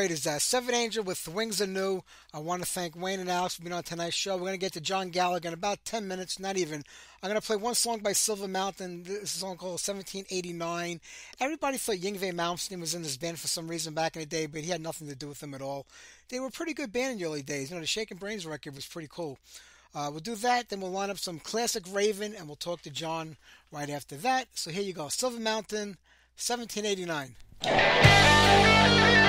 Great is that? Severed Angel with Wings Anew. I want to thank Wayne and Alex for being on tonight's show. We're going to get to John Gallagher in about 10 minutes, not even. I'm going to play one song by Silver Mountain. This is a song called 1789. Everybody thought Yngwie Malmsteen was in this band for some reason back in the day, but he had nothing to do with them at all. They were a pretty good band in the early days. You know, the Shaking Brains record was pretty cool. Uh, we'll do that, then we'll line up some classic Raven, and we'll talk to John right after that. So here you go Silver Mountain, 1789.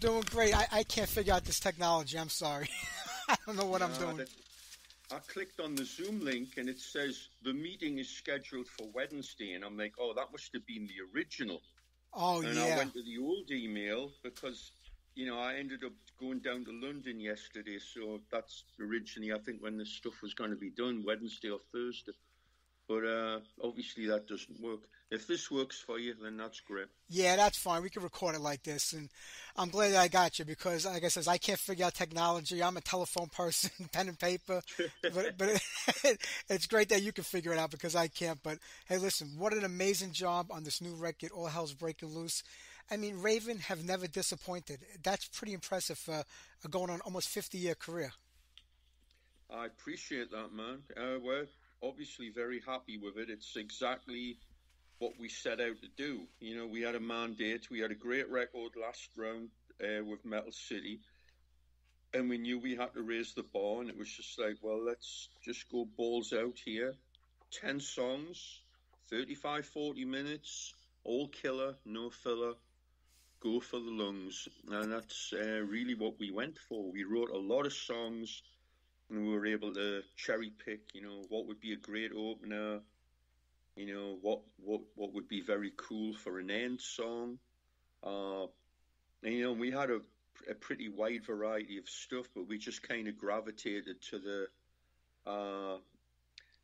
Doing great. I, I can't figure out this technology. I'm sorry. I don't know what I'm Uh, doing. that- I clicked on the Zoom link and it says the meeting is scheduled for Wednesday, and I'm like, oh, that must have been the original. Oh, and I went to the old email because, you know, I ended up going down to London yesterday, so that's originally, I think, when this stuff was going to be done, Wednesday or Thursday. But uh, obviously that doesn't work. If this works for you, then that's great. Yeah, that's fine. We can record it like this, and I'm glad that I got you because, like I said, I can't figure out technology. I'm a telephone person, pen and paper, but but it, it's great that you can figure it out because I can't. But hey, listen, what an amazing job on this new record, All Hell's Breaking Loose. I mean, Raven have never disappointed. That's pretty impressive for a going on almost 50 year career. I appreciate that, man. Uh, we're obviously very happy with it. It's exactly what we set out to do. You know, we had a mandate. We had a great record last round uh, with Metal City, and we knew we had to raise the bar. And it was just like, well, let's just go balls out here. Ten songs, 35, 40 minutes, all killer, no filler. Go for the lungs, and that's uh, really what we went for. We wrote a lot of songs and we were able to cherry pick, you know, what would be a great opener, you know, what what what would be very cool for an end song. Uh, and, you know, we had a, a pretty wide variety of stuff, but we just kind of gravitated to the, uh,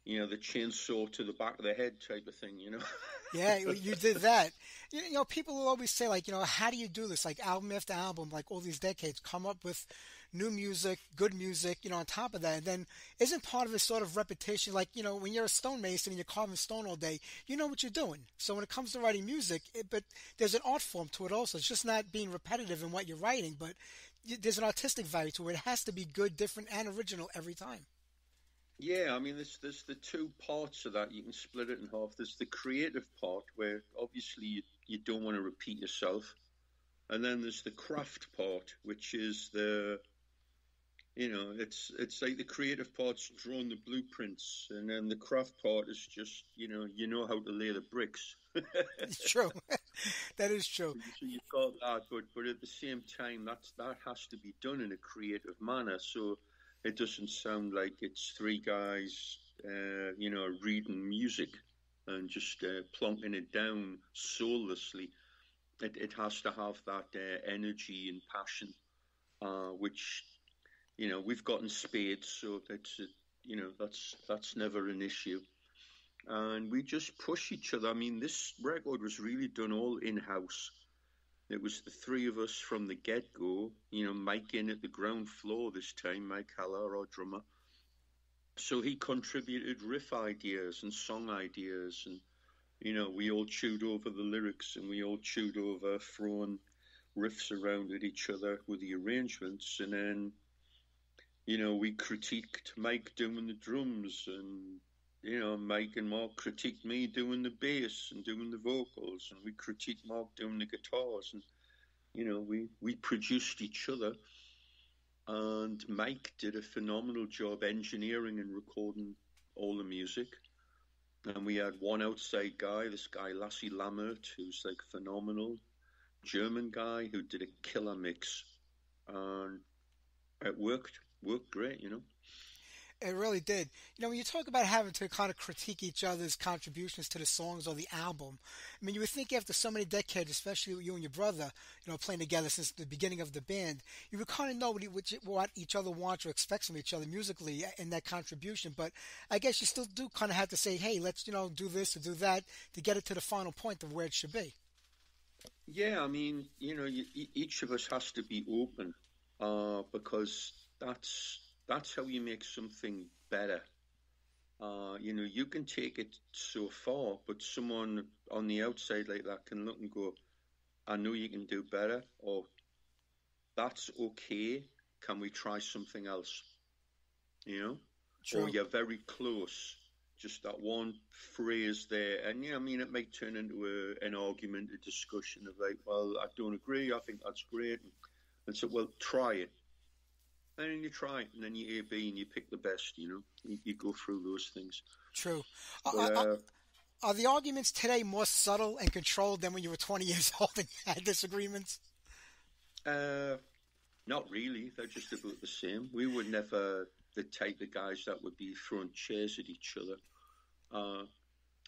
you know, the chainsaw to the back of the head type of thing, you know. Yeah, you did that. You, you know, people will always say, like, you know, how do you do this? Like, album after album, like all these decades, come up with new music, good music, you know, on top of that. And then isn't part of it sort of repetition? Like, you know, when you're a stonemason and you're carving stone all day, you know what you're doing. So when it comes to writing music, it, but there's an art form to it also. It's just not being repetitive in what you're writing, but there's an artistic value to it. It has to be good, different, and original every time. Yeah, I mean, there's there's the two parts of that. You can split it in half. There's the creative part where obviously you, you don't want to repeat yourself, and then there's the craft part, which is the, you know, it's it's like the creative part's drawn the blueprints, and then the craft part is just you know you know how to lay the bricks. It's true. that is true. So you've got that, but but at the same time, that's that has to be done in a creative manner. So it doesn't sound like it's three guys, uh, you know, reading music and just uh, plonking it down soullessly. It it has to have that uh, energy and passion, uh, which you know we've gotten spades. So that's you know that's that's never an issue and we just push each other. I mean, this record was really done all in house. It was the three of us from the get go. You know, Mike in at the ground floor this time, Mike Heller, our drummer. So he contributed riff ideas and song ideas, and you know, we all chewed over the lyrics and we all chewed over throwing riffs around at each other with the arrangements, and then you know, we critiqued Mike doing the drums and you know, Mike and Mark critiqued me doing the bass and doing the vocals, and we critiqued Mark doing the guitars, and you know, we we produced each other. And Mike did a phenomenal job engineering and recording all the music. And we had one outside guy, this guy Lasse Lammert, who's like phenomenal, German guy who did a killer mix, and it worked worked great, you know. It really did. You know, when you talk about having to kind of critique each other's contributions to the songs or the album, I mean, you would think after so many decades, especially you and your brother, you know, playing together since the beginning of the band, you would kind of know what, what each other wants or expects from each other musically in that contribution. But I guess you still do kind of have to say, hey, let's, you know, do this or do that to get it to the final point of where it should be. Yeah, I mean, you know, you, each of us has to be open uh, because that's that's how you make something better. Uh, you know, you can take it so far, but someone on the outside like that can look and go, "I know you can do better," or "That's okay. Can we try something else?" You know, True. or you're very close. Just that one phrase there, and yeah, I mean, it might turn into a, an argument, a discussion of like, "Well, I don't agree. I think that's great," and, and so, well, try it. And then you try it, and then you A B, and you pick the best. You know, you, you go through those things. True. But, uh, uh, are the arguments today more subtle and controlled than when you were 20 years old and you had disagreements? Uh, not really. They're just about the same. We were never the type of guys that would be throwing chairs at each other. Uh,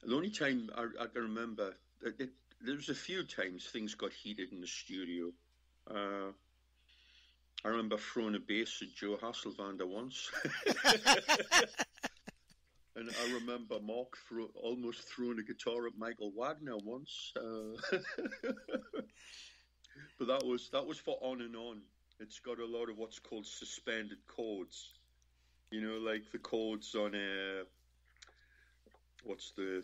the only time I, I can remember, it, it, there was a few times things got heated in the studio. Uh, I remember throwing a bass at Joe Hasselvander once. and I remember Mark throw, almost throwing a guitar at Michael Wagner once. Uh, but that was that was for on and on. It's got a lot of what's called suspended chords. You know, like the chords on a what's the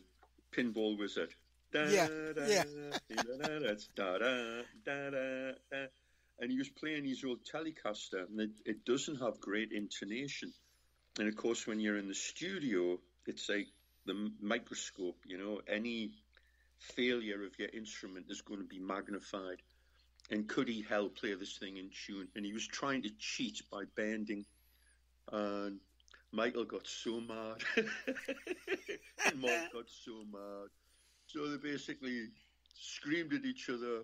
pinball wizard. Da, Yeah, da, yeah. da, da, That's da da da da da. And he was playing his old Telecaster, and it, it doesn't have great intonation. And of course, when you're in the studio, it's like the microscope. You know, any failure of your instrument is going to be magnified. And could he hell play this thing in tune? And he was trying to cheat by bending. And Michael got so mad. and Mark got so mad. So they basically screamed at each other,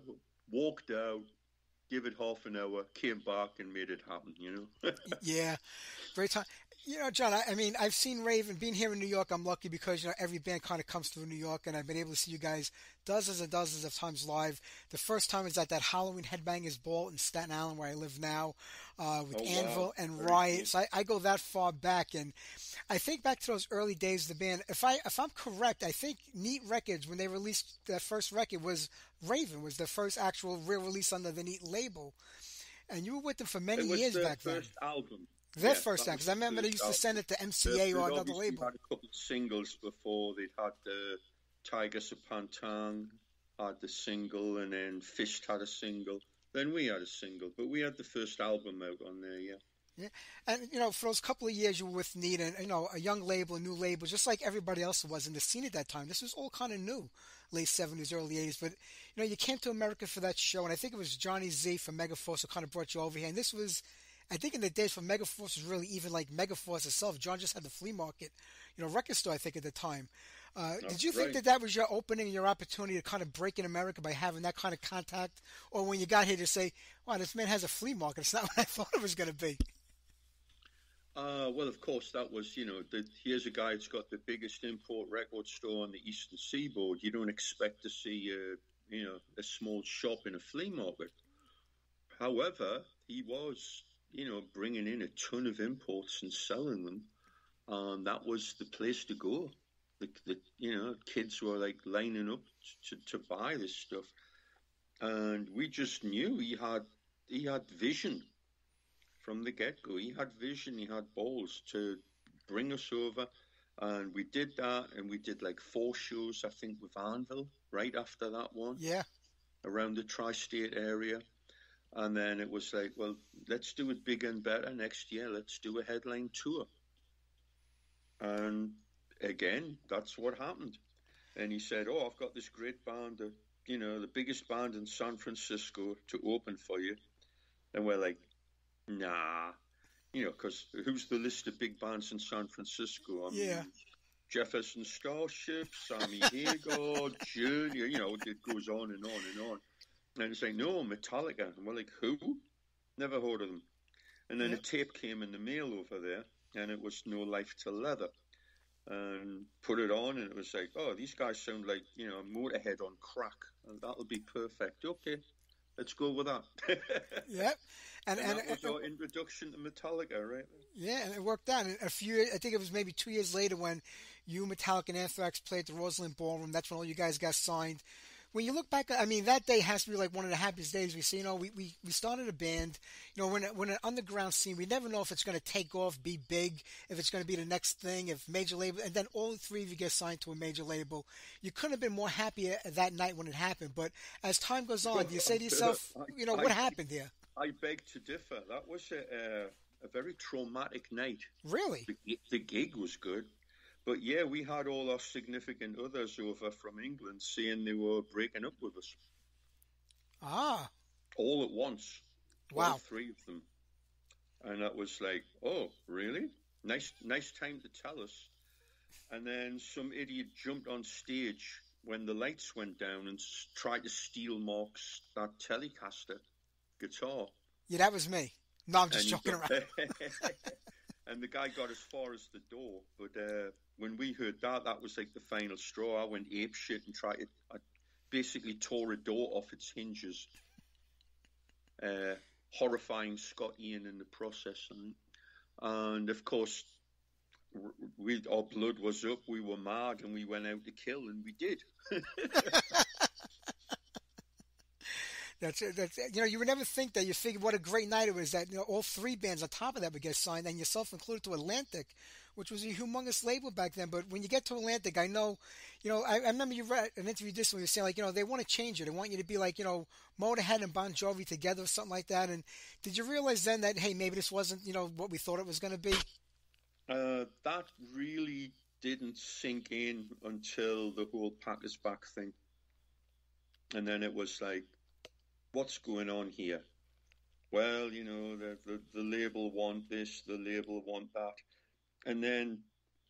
walked out, gave it half an hour, came back and made it happen, you know? Yeah, great time. You know, John, I, I mean, I've seen Raven. Being here in New York, I'm lucky because, you know, every band kind of comes through New York, and I've been able to see you guys dozens and dozens of times live. The first time is at that Halloween Headbangers Ball in Staten Island, where I live now, uh, with Oh, wow. Anvil and Very Riot. So I, I go that far back, and I think back to those early days of the band. If I if I'm correct, I think Neat Records when they released their first record was Raven was their first actual real release under the Neat label, and you were with them for many years their back then. album. Their Yeah, first time, because I remember they used to send it to MCA or another label. had a couple of singles before. They'd had the Tygers of Pan Tang had the single, and then Fist had a single. Then we had a single, but we had the first album out on there, yeah. Yeah, and you know, for those couple of years you were with Neat, and you know, a young label, a new label, just like everybody else was in the scene at that time. This was all kind of new, late seventies, early eighties. But you know, you came to America for that show, and I think it was Johnny Z from Megaforce who kind of brought you over here. And this was, I think, in the days when Megaforce was really even like Megaforce itself. John just had the flea market, you know, record store. I think at the time. Uh, did you think right. that that was your opening, your opportunity to kind of break in America by having that kind of contact, or when you got here to say, "Wow, this man has a flea market"? It's not what I thought it was going to be. Uh, well, of course, that was, you know, the, here's a guy that's got the biggest import record store on the eastern seaboard. You don't expect to see, uh, you know, a small shop in a flea market. However, he was, you know, bringing in a ton of imports and selling them. And that was the place to go. The, the you know, kids were like lining up to, to buy this stuff. And we just knew he had, he had vision from the get go. He had vision, he had balls to bring us over. And we did that, and we did like four shows, I think, with Anvil right after that one Yeah. around the tri state area. And then it was like, well, let's do it bigger and better next year. Let's do a headline tour. And again, that's what happened. And he said, Oh, I've got this great band, uh, you know, the biggest band in San Francisco to open for you. And we're like, Nah. You know, because who's the list of big bands in San Francisco? I mean, Yeah. Jefferson Starship, Sammy Hagar, Junior, you know, it goes on and on and on. And it's like, no, Metallica. And we're like, who? Never heard of them. And then Yeah. a tape came in the mail over there, and it was No Life 'til Leather. And put it on, and it was like, oh, these guys sound like, you know, Motorhead on crack. And that'll be perfect. Okay, let's go with that. Yep. And and and, that was and- our introduction to Metallica, right? yeah, and it worked out. And a few, I think it was maybe two years later when you, Metallica, and Anthrax played at the Roseland Ballroom. That's when all you guys got signed when you look back, I mean, that day has to be like one of the happiest days we see. You know, we, we, we started a band. You know, when when an underground scene, we never know if it's going to take off, be big, if it's going to be the next thing, if major label, and then all three of you get signed to a major label. You couldn't have been more happy uh, that night when it happened. But as time goes on, do you say to yourself, you know, what happened here? I beg to differ. That was a, a very traumatic night. Really? The, the gig was good. But yeah, we had all our significant others over from England saying they were breaking up with us. Ah. All at once. Wow. All three of them. And that was like, oh, really? Nice, nice time to tell us. And then some idiot jumped on stage when the lights went down and tried to steal Mark's that Telecaster guitar. Yeah, that was me. No, I'm just joking got, around. and the guy got as far as the door, but uh, when we heard that, that was like the final straw. I went ape shit and tried to. I basically tore a door off its hinges, uh, horrifying Scott Ian in the process, and, and of course, we our blood was up. We were mad, and we went out to kill, and we did. That's that's you know you would never think that you figure what a great night it was that you know all three bands on top of that would get signed and yourself included to Atlantic, which was a humongous label back then. But when you get to Atlantic, I know, you know, I, I remember you read an interview this when you saying like you know they want to change it. They want you to be like you know Motorhead and Bon Jovi together or something like that. And did you realize then that hey maybe this wasn't you know what we thought it was going to be? Uh, that really didn't sink in until the whole Pack Is Back thing, and then it was like what's going on here? Well, you know, the, the, the label want this, the label want that. And then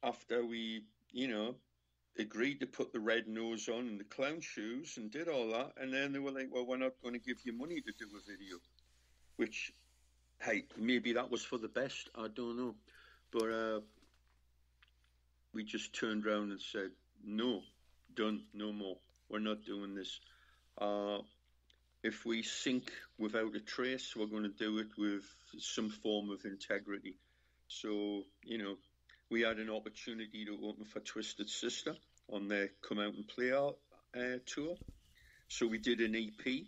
after we, you know, agreed to put the red nose on and the clown shoes and did all that, and then they were like, well, we're not going to give you money to do a video. Which, hey, maybe that was for the best. I don't know. But uh, we just turned around and said, no, done, no more. We're not doing this. Uh, if we sink without a trace, we're going to do it with some form of integrity. So, you know, we had an opportunity to open for Twisted Sister on their Come Out and Play Out uh, tour. So we did an EP.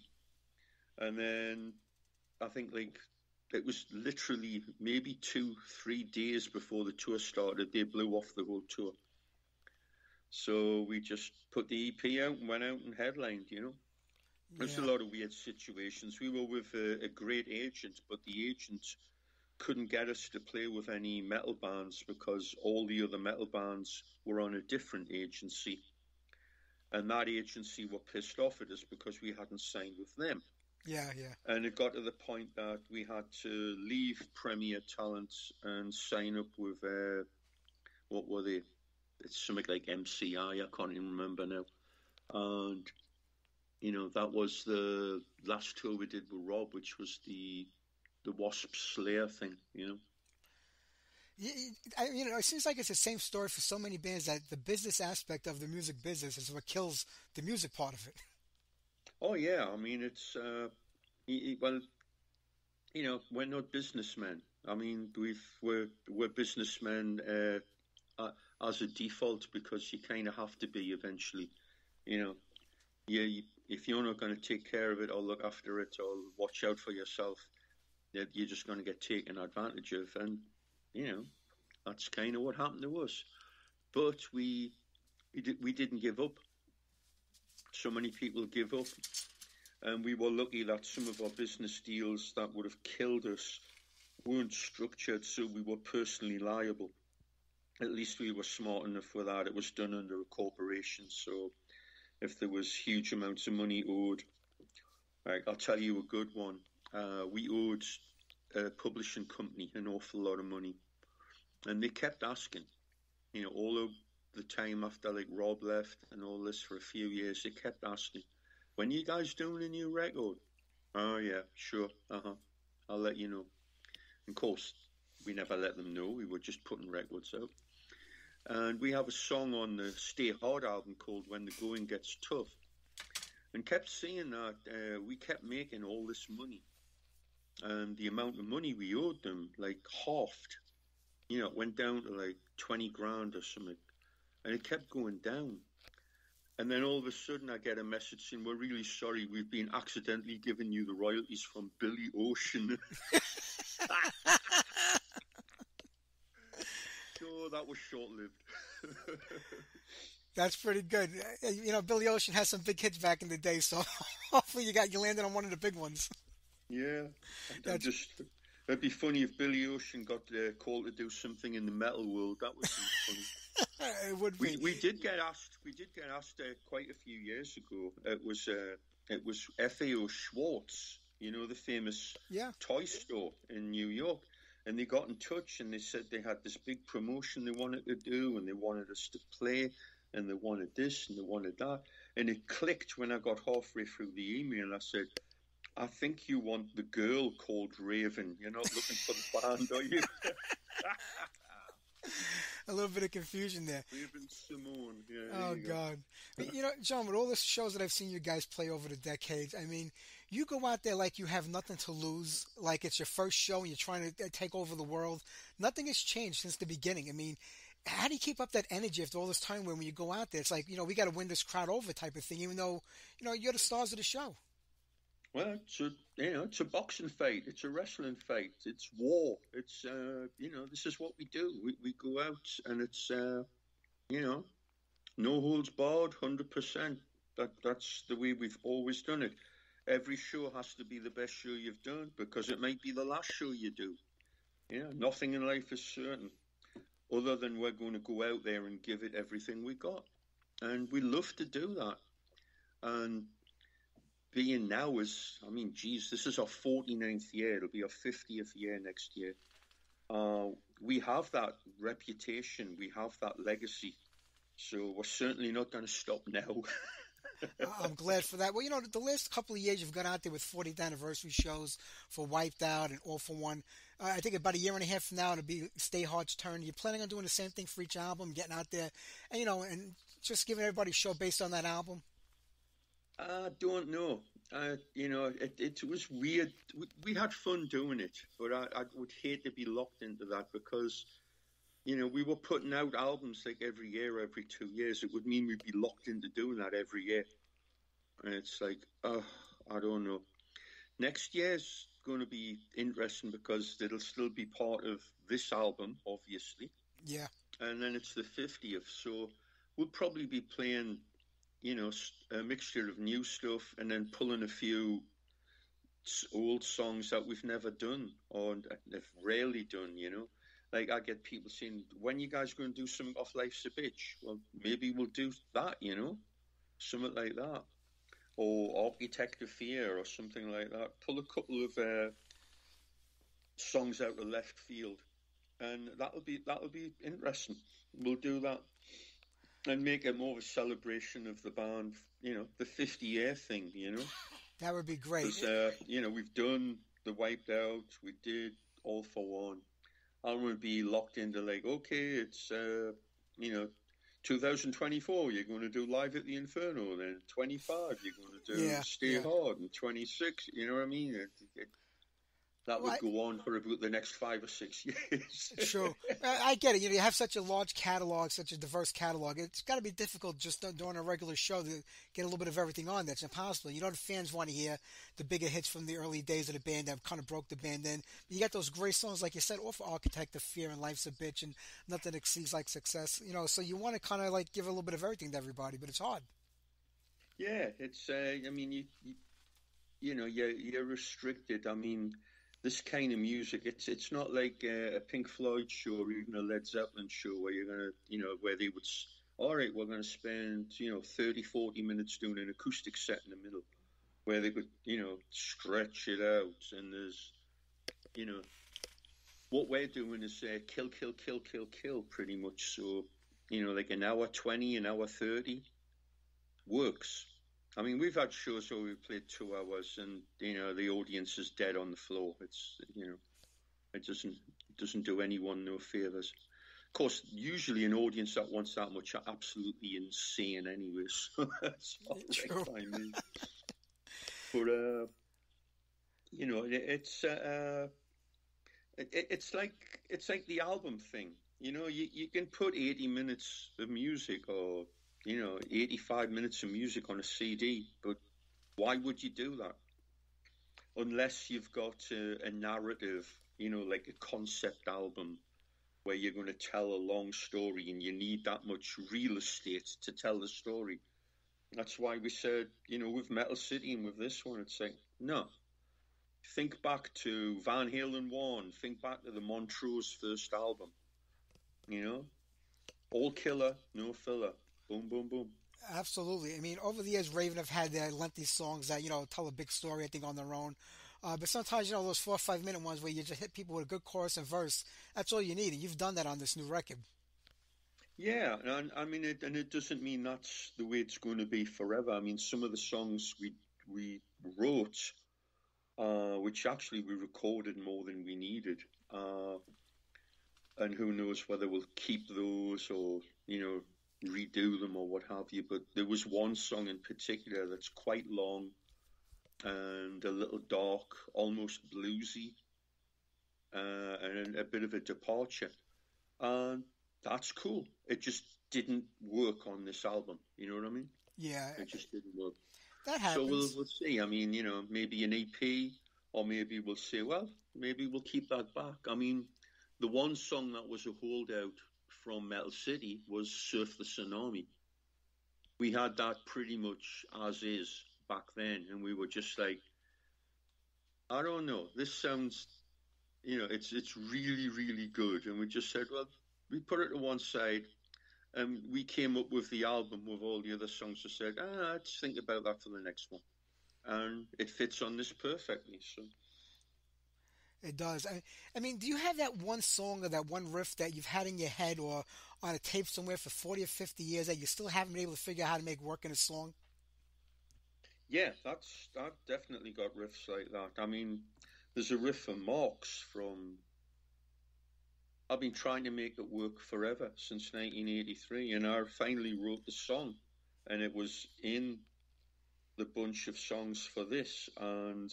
And then I think like it was literally maybe two, three days before the tour started, they blew off the whole tour. So we just put the EP out and went out and headlined, you know. There's yeah. a lot of weird situations. We were with a, a, great agent, but the agent couldn't get us to play with any metal bands because all the other metal bands were on a different agency. And that agency were pissed off at us because we hadn't signed with them. Yeah, yeah. And it got to the point that we had to leave Premier Talents and sign up with, uh, what were they? It's something like MCI, I can't even remember now. And you know, that was the last tour we did with Rob, which was the the Wasp Slayer thing, you know. I, you know, it seems like it's the same story for so many bands that the business aspect of the music business is what kills the music part of it. Oh yeah, I mean it's uh, well, you know, we're not businessmen. I mean, we've we're we're businessmen uh, uh, as a default because you kind of have to be eventually. You know, yeah, you, if you're not going to take care of it or look after it or watch out for yourself, you're just going to get taken advantage of. And, you know, that's kind of what happened to us. But we, we didn't give up. So many people give up. And we were lucky that some of our business deals that would have killed us weren't structured so we were personally liable. At least we were smart enough for that. It was done under a corporation, so if there was huge amounts of money owed. Right, I'll tell you a good one. Uh, we owed a publishing company an awful lot of money, and they kept asking. You know, all the time after like Rob left and all this for a few years, they kept asking, "When are you guys doing a new record?" Oh yeah, sure. Uh huh. I'll let you know. Of course, we never let them know. We were just putting records out. And we have a song on the Stay Hard album called When the Going Gets Tough. And kept saying that uh, we kept making all this money. And the amount of money we owed them, like, halved. You know, it went down to like 20 grand or something. And it kept going down. And then all of a sudden, I get a message saying, "We're really sorry. We've been accidentally giving you the royalties from Billy Ocean." so that was short-lived. That's pretty good. You know, Billy Ocean has some big hits back in the day, so hopefully you got you landed on one of the big ones. yeah, I'm That's- just. It'd be funny if Billy Ocean got uh, called to do something in the metal world. That would be funny. it would be. We we did get asked. We did get asked uh, quite a few years ago. It was uh, it was FAO Schwarz, you know, the famous Yeah. toy store in New York, and they got in touch and they said they had this big promotion they wanted to do, and they wanted us to play, and they wanted this and they wanted that, and it clicked when I got halfway through the email. I said. I think you want the girl called Raven. You're not looking for the band, are you? a little bit of confusion there. Raven-Symoné. Yeah, Oh you go. God! You know, John, with all the shows that I've seen you guys play over the decades, I mean, you go out there like you have nothing to lose, like it's your first show and you're trying to take over the world. Nothing has changed since the beginning. I mean, how do you keep up that energy after all this time when, when you go out there? It's like you know we got to win this crowd over type of thing, even though you know you're the stars of the show. Well, it's a you know it's a boxing fight. It's a wrestling fight. It's war. It's uh, you know this is what we do. We we go out and it's uh, you know no holds barred, hundred percent. That that's the way we've always done it. Every show has to be the best show you've done because it might be the last show you do. Yeah, nothing in life is certain, other than we're going to go out there and give it everything we got, and we love to do that. And being now is, I mean, geez, this is our 49th year. It'll be our 50th year next year. Uh, we have that reputation, we have that legacy. So we're certainly not going to stop now. I'm glad for that. Well, you know, the last couple of years you've gone out there with 40th anniversary shows for Wiped Out and All for One. Uh, I think about a year and a half from now it'll be Stay Hard's turn. You're planning on doing the same thing for each album, getting out there, and you know, and just giving everybody a show based on that album. I don't know. Uh, you know, it, it was weird. We, we had fun doing it, but I, I would hate to be locked into that because, you know, we were putting out albums like every year, every two years. It would mean we'd be locked into doing that every year. And it's like, uh, I don't know. Next year's going to be interesting because it'll still be part of this album, obviously. Yeah, and then it's the 50th. So we'll probably be playing, you know, a mixture of new stuff and then pulling a few old songs that we've never done or have rarely done, you know. Like I get people saying, when you guys going to do something off Life's a Bitch? Well, maybe we'll do that, you know, something like that. Or Architect of Fear or something like that. Pull a couple of uh, songs out of left field and that'll be that'll be interesting. We'll do that and make it more of a celebration of the band. You know, the 50 year thing. You know, that would be great. uh, you know we've done the wiped out. We did all for one. I want to be locked into like okay, it's uh, you know. 2024, you're going to do live at the Inferno. Then 25, you're going to do Yeah, Stay yeah. Hard, and 26, you know what I mean? It, it, that would go on for about the next five or six years. sure, I get it. You know, you have such a large catalog, such a diverse catalog. It's got to be difficult just doing a regular show to get a little bit of everything on. That's impossible. You know, the fans want to hear the bigger hits from the early days of the band that kind of broke the band in. You got those great songs, like you said, off of Architect of Fear and Life's a Bitch and Nothing Exceeds Like Success. You know, so you want to kind of like give a little bit of everything to everybody, but it's hard. Yeah, it's. Uh, I mean, you, you, you know, you're you're restricted. I mean, this kind of music, it's it's not like uh, a Pink Floyd show or even a Led Zeppelin show where you're gonna, you know, where they would. All right, we're gonna spend, you know, 30, 40 minutes doing an acoustic set in the middle, where they could, you know, stretch it out. And there's, you know, what we're doing is uh, kill, kill, kill, kill, kill, pretty much. So, you know, like an hour twenty, an hour thirty works. I mean, we've had shows where we've played two hours, and you know the audience is dead on the floor. It's you know, it doesn't it doesn't do anyone no favors. Of course, usually an audience that wants that much are absolutely insane anyway. So that's right True. by me. But uh, you know, it, it's uh, it, it- it's like it's like the album thing. You know, you, you can put eighty minutes of music or you know, 85 minutes of music on a CD. But why would you do that? Unless you've got a, a narrative, you know, like a concept album where you're going to tell a long story and you need that much real estate to tell the story. That's why we said, you know, with Metal City and with this one, it's like, no. Think back to Van Halen 1, think back to the Montrose first album. You know? All killer, no filler. Boom, boom, boom. Absolutely. I mean, over the years, Raven have had their lengthy songs that, you know, tell a big story, I think, on their own. Uh, but sometimes, you know, those four or five minute ones where you just hit people with a good chorus and verse, that's all you need. And you've done that on this new record. Yeah, and I mean, it, and it doesn't mean that's the way it's going to be forever. I mean, some of the songs we we wrote, uh, which actually we recorded more than we needed, uh, and who knows whether we'll keep those or you know redo them or what have you. But there was one song in particular that's quite long and a little dark, almost bluesy, uh, and a bit of a departure. And that's cool. It just didn't work on this album. You know what I mean? Yeah. It just didn't work. That happens. So we'll, we'll see. I mean, you know, maybe an EP, or maybe we'll say, well, maybe we'll keep that back. I mean, the one song that was a holdout from Metal City was Surf the Tsunami. We had that pretty much as is back then, and we were just like, I don't know, this sounds, you know, it's it's really really good, and we just said, well, we put it to one side, and we came up with the album with all the other songs. I said, ah, let's think about that for the next one, and it fits on this perfectly. So. It does. I, I mean, do you have that one song or that one riff that you've had in your head or on a tape somewhere for 40 or 50 years that you still haven't been able to figure out how to make work in a song? Yeah, that's I've definitely got riffs like that. I mean, there's a riff from Marks from. I've been trying to make it work forever since 1983, and I finally wrote the song, and it was in the bunch of songs for this, and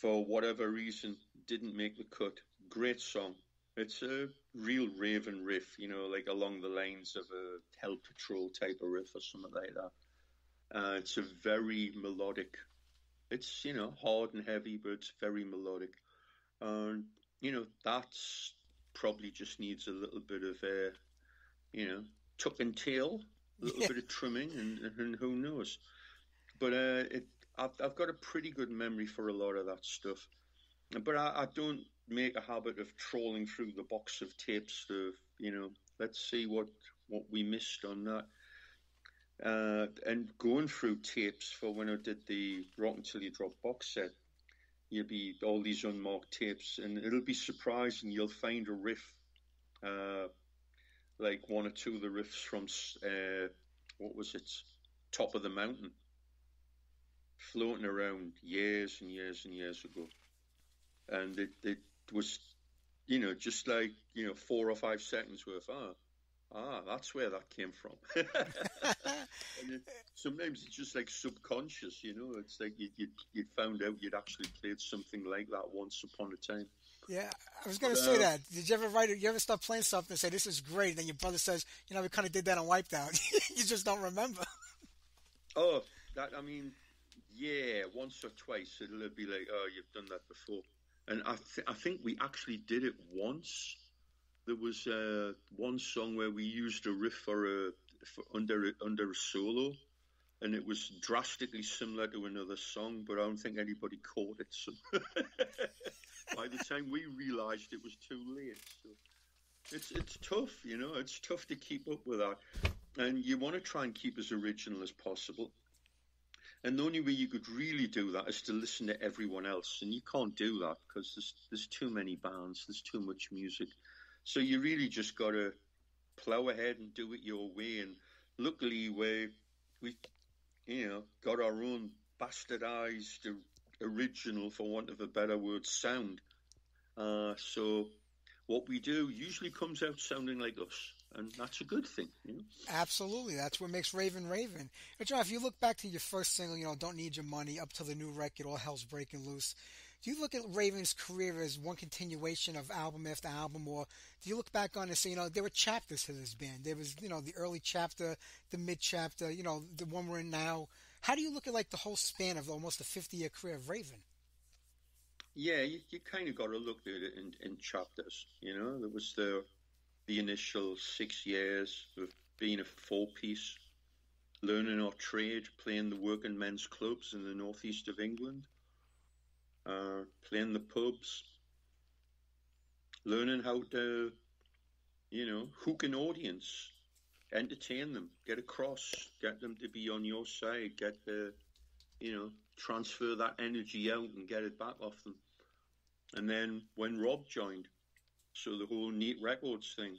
for whatever reason didn't make the cut. Great song. It's a real Raven riff, you know, like along the lines of a Hell Patrol type of riff or something like that. Uh, it's a very melodic. It's you know hard and heavy, but it's very melodic. And you know that's probably just needs a little bit of uh, you know tuck and tail, a little Yeah. bit of trimming, and, and who knows. But uh, it, I've, I've got a pretty good memory for a lot of that stuff. But I, I don't make a habit of trawling through the box of tapes to you know let's see what what we missed on that uh, and going through tapes for when I did the Rock Until You Drop box set, you'll be all these unmarked tapes, and it'll be surprising. You'll find a riff, uh, like one or two of the riffs from uh, what was it, Top of the Mountain, floating around years and years and years ago, and it, it was, you know, just like you know, four or five seconds worth. Ah, ah, that's where that came from. and it, sometimes it's just like subconscious, you know. It's like you you you found out you'd actually played something like that once upon a time. Yeah, I was going to say uh, that. Did you ever write it? You ever start playing something and say, this is great, and then your brother says, you know, we kind of did that on Wipeout. you just don't remember. Oh, that I mean, yeah, once or twice it'll be like, oh, you've done that before, and I th- I think we actually did it once. There was uh, one song where we used a riff for a for under a, under a solo, and it was drastically similar to another song, but I don't think anybody caught it. So by the time we realised it was too late, so it's it's tough, you know. It's tough to keep up with that, and you want to try and keep as original as possible. And the only way you could really do that is to listen to everyone else, and you can't do that because there's there's too many bands, there's too much music. So you really just got to plow ahead and do it your way. And luckily, we we you know got our own bastardized original, for want of a better word, sound. Uh, so what we do usually comes out sounding like us, and that's a good thing. You know? Absolutely, that's what makes Raven Raven. But John, if you look back to your first single, you know, "Don't Need Your Money," up to the new record, "All Hell's Breaking Loose," do you look at Raven's career as one continuation of album after album, or do you look back on and say, you know, there were chapters to this band? There was, you know, the early chapter, the mid chapter, you know, the one we're in now. How do you look at like the whole span of almost a 50 year career of Raven? Yeah, you, you kind of got to look at it in, in chapters. You know, there was the the initial six years of being a four piece, learning our trade, playing the working men's clubs in the northeast of England, uh, playing the pubs, learning how to, you know, hook an audience, entertain them, get across, get them to be on your side, get the, you know, transfer that energy out and get it back off them. And then when Rob joined, so the whole Neat Records thing,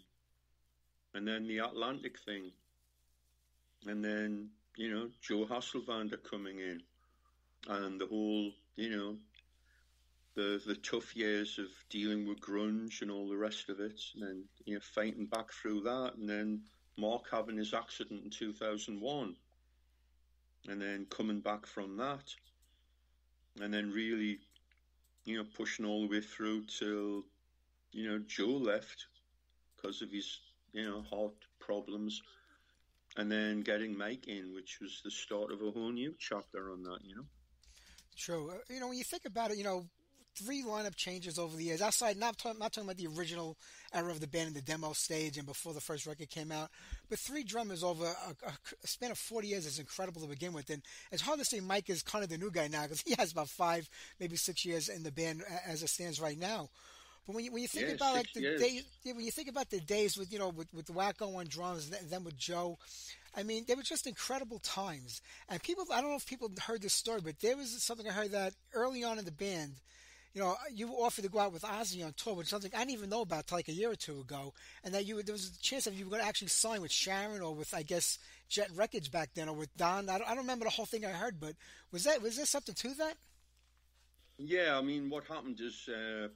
and then the Atlantic thing, and then you know Joe Hasselvander coming in, and the whole you know the the tough years of dealing with grunge and all the rest of it, and then you know fighting back through that, and then Mark having his accident in two thousand one, and then coming back from that, and then really you know pushing all the way through till you know Joe left because of his you know heart problems and then getting Mike in, which was the start of a whole new chapter on that, you know. True. Uh, you know, when you think about it, you know, three lineup changes over the years. Outside, not talking, not talking about the original era of the band in the demo stage and before the first record came out, but three drummers over a, a span of 40 years is incredible to begin with. And it's hard to say Mike is kind of the new guy now because he has about five, maybe six years in the band as it stands right now. But when you when you think about like the years. days, yeah, when you think about the days with you know with with Wacko on drums and then with Joe, I mean they were just incredible times. And people, I don't know if people heard this story, but there was something I heard that early on in the band. You know, you were offered to go out with Ozzy on tour, which is something I didn't even know about till like a year or two ago, and that you there was a chance that you were going to actually sign with Sharon or with I guess Jet Records back then, or with Don. I don't, I don't remember the whole thing I heard, but was that was there something to that? Yeah, I mean, what happened is uh,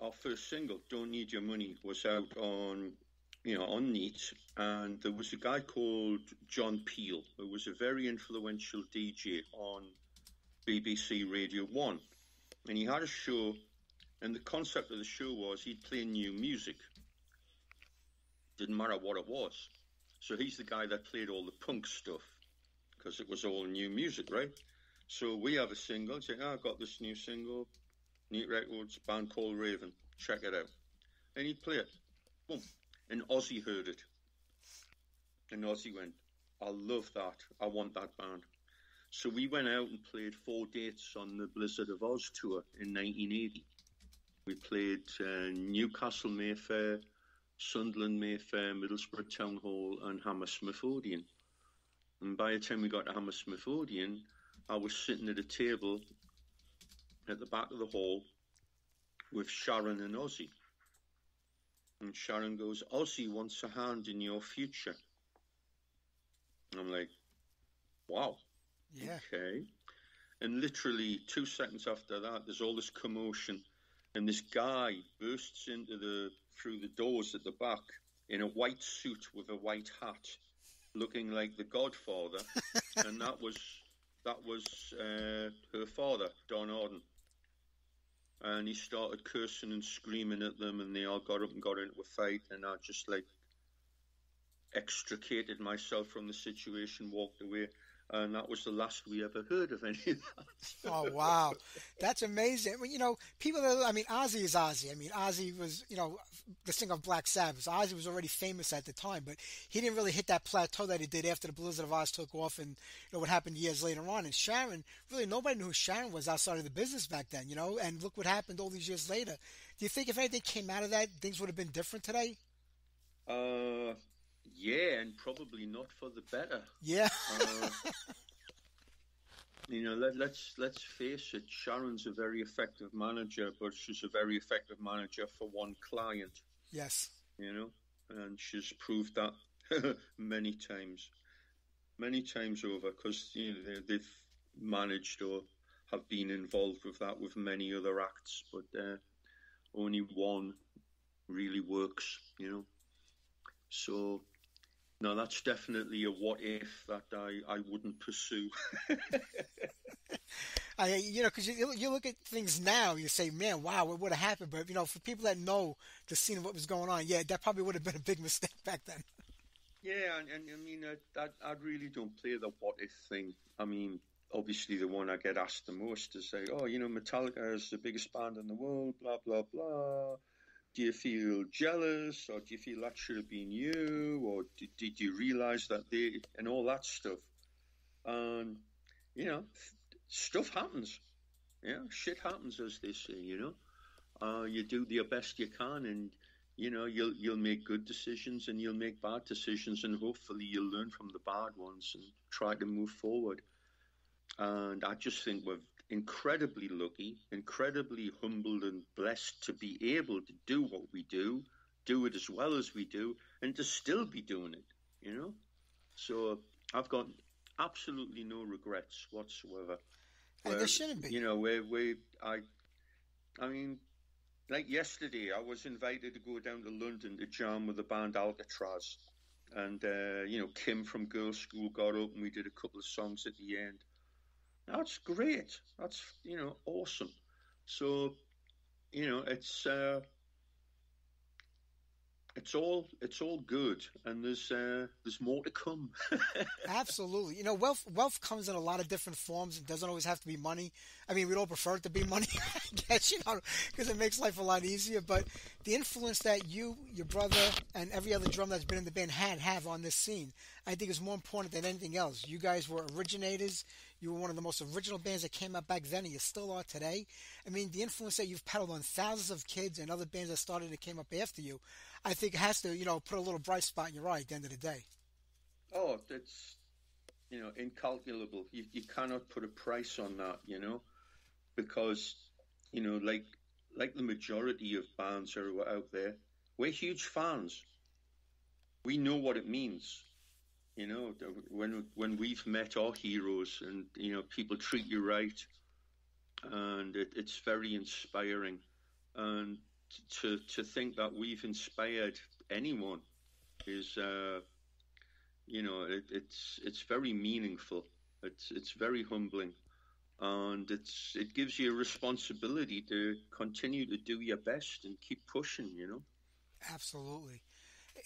our first single, "Don't Need Your Money," was out on, you know, on Neat, and there was a guy called John Peel, who was a very influential DJ on BBC Radio One, and he had a show, and the concept of the show was he'd play new music. Didn't matter what it was. So he's the guy that played all the punk stuff because it was all new music, right? So we have a single. Say, ah, oh, I got this new single, Neat Records, band called Raven. Check it out. And he'd play it. Boom. And Ozzy heard it. And Ozzy went, I love that. I want that band. So we went out and played four dates on the Blizzard of Oz tour in 1980. We played uh, Newcastle Mayfair, Sunderland Mayfair, Middlesbrough Town Hall, and Hammersmith Odeon. And by the time we got to Hammersmith Odeon, I was sitting at a table at the back of the hall with Sharon and Ozzy. And Sharon goes, Ozzy wants a hand in your future. And I'm like, wow, Yeah. okay. And literally two seconds after that, there's all this commotion, and this guy bursts into the through the doors at the back in a white suit with a white hat, looking like the Godfather, and that was that was uh, her father, Don Arden. And he started cursing and screaming at them, and they all got up and got into a fight, and I just like extricated myself from the situation, walked away, and that was the last we ever heard of any of that. Oh wow, that's amazing. Well, you know, people. That, I mean, Ozzy is Ozzy. I mean, Ozzy was, you know, the singer of Black Sabbath. Ozzy was already famous at the time, but he didn't really hit that plateau that he did after the Blizzard of Oz took off, and you know what happened years later on. And Sharon, really, nobody knew who Sharon was outside of the business back then. You know, and look what happened all these years later. Do you think if anything came out of that, things would have been different today? Uh, yeah, and probably not for the better. Yeah. Uh, you know, let, let's let's face it. Sharon's a very effective manager, but she's a very effective manager for one client. yes. You know, and she's proved that many times, many times over. Because you know they, they've managed or have been involved with that with many other acts, but uh, only one really works. You know, so no, that's definitely a what if that I, I wouldn't pursue. I, you know, because you, you look at things now, you say, man, wow, what would have happened? But, you know, for people that know the scene of what was going on, yeah, that probably would have been a big mistake back then. Yeah, and, and I mean, I, I, I really don't play the what if thing. I mean, obviously, the one I get asked the most is say, oh, you know, Metallica is the biggest band in the world, blah, blah, blah. Do you feel jealous, or do you feel that should have been you, or did, did you realize that they, and all that stuff? And, you know, stuff happens. Yeah, shit happens, as they say, you know. Uh, you do the best you can, and you know you'll you'll make good decisions and you'll make bad decisions, and hopefully you'll learn from the bad ones and try to move forward. And I just think we're incredibly lucky, incredibly humbled and blessed to be able to do what we do, do it as well as we do, and to still be doing it. You know, so I've got absolutely no regrets whatsoever. And there shouldn't be. You know, where we I, I mean, like yesterday, I was invited to go down to London to jam with the band Alcatrazz, and uh, you know, Kim from Girlschool got up and we did a couple of songs at the end. That's great. That's you know awesome. So, you know, it's uh, it's all it's all good, and there's uh, there's more to come. Absolutely, you know, wealth wealth comes in a lot of different forms. It doesn't always have to be money. I mean, we'd all prefer it to be money, I guess, you know, because it makes life a lot easier. But the influence that you, your brother, and every other drummer that's been in the band had have on this scene, I think is more important than anything else. You guys were originators. You were one of the most original bands that came out back then, and you still are today. I mean, the influence that you've peddled on thousands of kids and other bands that started and came up after you, I think has to, you know, put a little bright spot in your eye at the end of the day. Oh, that's you know incalculable. You you cannot put a price on that, you know, because you know, like like the majority of bands who are out there, we're huge fans. We know what it means. You know, when when we've met our heroes, and you know, people treat you right, and it, it's very inspiring. And to to think that we've inspired anyone is, uh, you know, it, it's it's very meaningful. It's it's very humbling, and it's it gives you a responsibility to continue to do your best and keep pushing. You know. Absolutely.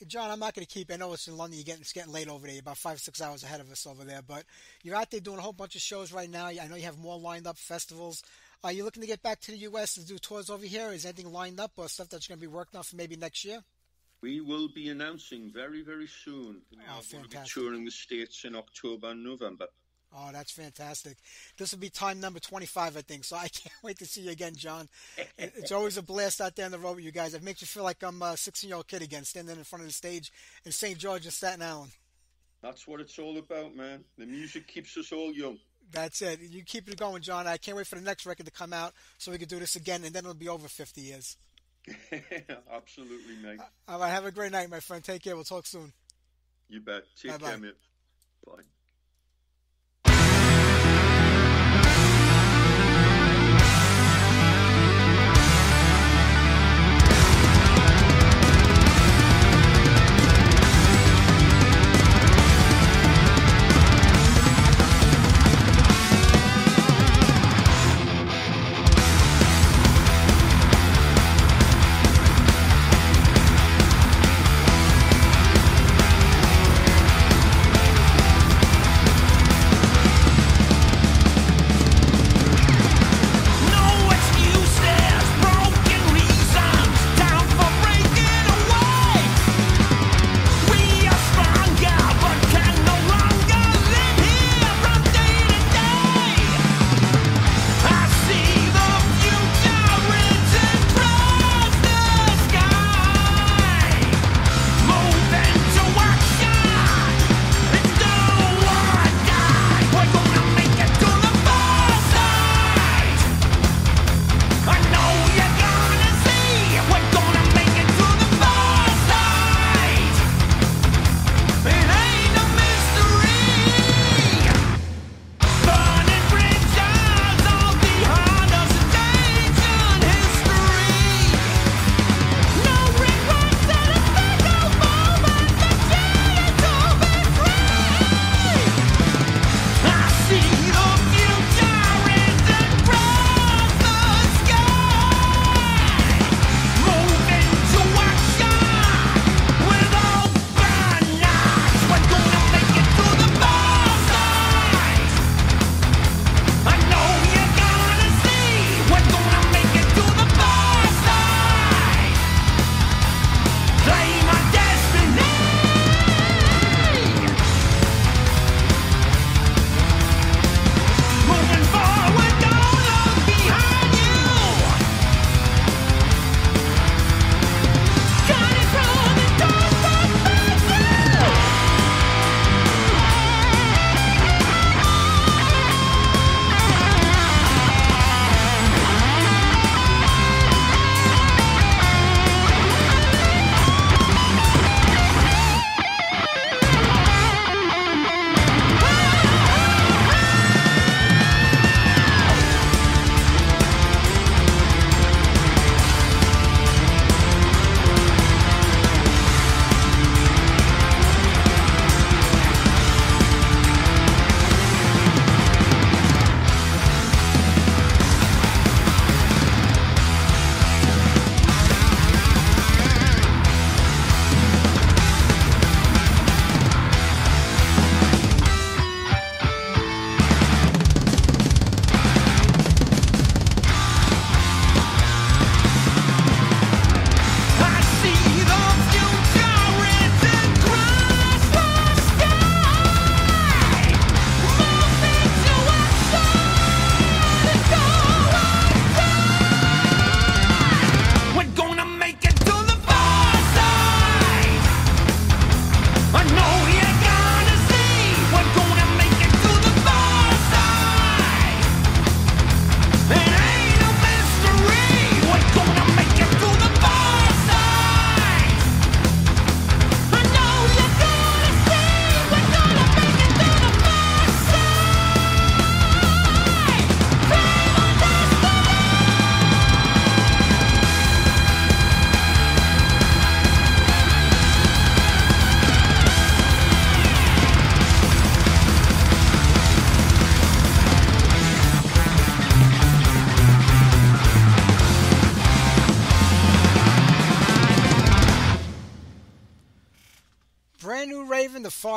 John, I'm not going to keep. I know it's in London. You're getting it's getting late over there. You're about five six hours ahead of us over there. But you're out there doing a whole bunch of shows right now. I know you have more lined up, festivals. Are you looking to get back to the U.S. and do tours over here? Is anything lined up or stuff that's going to be working on for maybe next year? We will be announcing very, very soon. Oh. We'll be touring the States in October and November. Oh, that's fantastic. This will be time number 25, I think. So I can't wait to see you again, John. it's always a blast out there on the road with you guys. It makes you feel like I'm a 16 year old kid again, standing in front of the stage in St. George and Staten Island. That's what it's all about, man. The music keeps us all young. That's it. You keep it going, John. I can't wait for the next record to come out so we can do this again, and then it'll be over 50 years. Absolutely, mate. Uh, all right. Have a great night, my friend. Take care. We'll talk soon. You bet. Take Bye-bye. care, mate. Bye.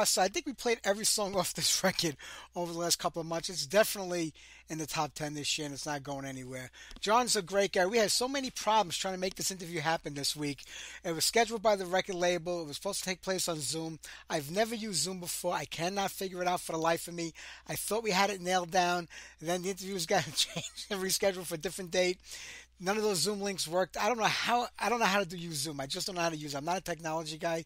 Side. I think we played every song off this record over the last couple of months. It's definitely in the top 10 this year, and it's not going anywhere. John's a great guy. We had so many problems trying to make this interview happen this week. It was scheduled by the record label, it was supposed to take place on Zoom. I've never used Zoom before. I cannot figure it out for the life of me. I thought we had it nailed down, and then the interviews got changed and rescheduled for a different date. None of those Zoom links worked. I don't know how. I don't know how to use Zoom. I just don't know how to use. it. I'm not a technology guy.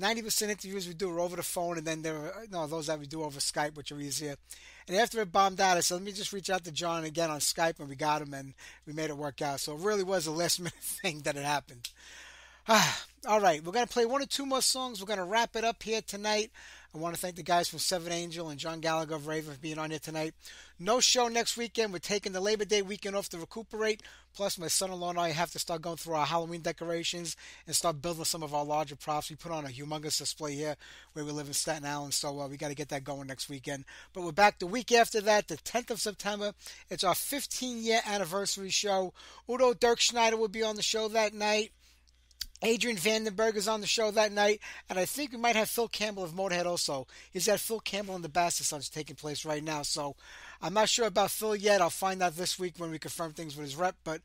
90% interviews we do are over the phone, and then there are no, those that we do over Skype, which are easier. And after it bombed out, I said, let me just reach out to John again on Skype, and we got him, and we made it work out. So it really was a last minute thing that it happened. Ah, all right, we're going to play one or two more songs. We're going to wrap it up here tonight. I want to thank the guys from Severed Angel and John Gallagher of Raven for being on here tonight. No show next weekend. We're taking the Labor Day weekend off to recuperate. Plus, my son-in-law and I have to start going through our Halloween decorations and start building some of our larger props. We put on a humongous display here where we live in Staten Island, so uh, we got to get that going next weekend. But we're back the week after that, the 10th of September. It's our 15-year anniversary show. Udo Dirkschneider will be on the show that night. Adrian Vandenberg is on the show that night, and I think we might have Phil Campbell of Motorhead also. He's got Phil Campbell and the Bastard Sons taking place right now, so I'm not sure about Phil yet. I'll find out this week when we confirm things with his rep, but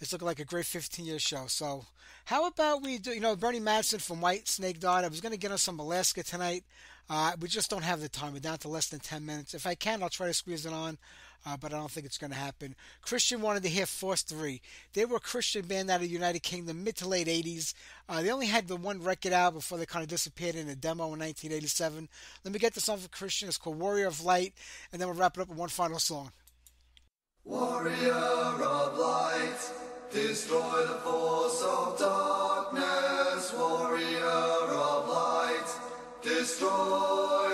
it's looking like a great 15 year show. So, how about we do, you know, Bernie Marsden from Whitesnake died. I was going to get on some Alaska tonight. Uh, we just don't have the time. We're down to less than 10 minutes. If I can, I'll try to squeeze it on uh, but I don't think it's going to happen. Christian wanted to hear Force 3. They were a Christian band out of the United Kingdom, mid to late 80s. Uh, they only had the one record out before they kind of disappeared in a demo in 1987. Let me get this on for Christian. It's called Warrior of Light, and then we'll wrap it up with one final song. Warrior of light, destroy the force of darkness. Warrior destroy,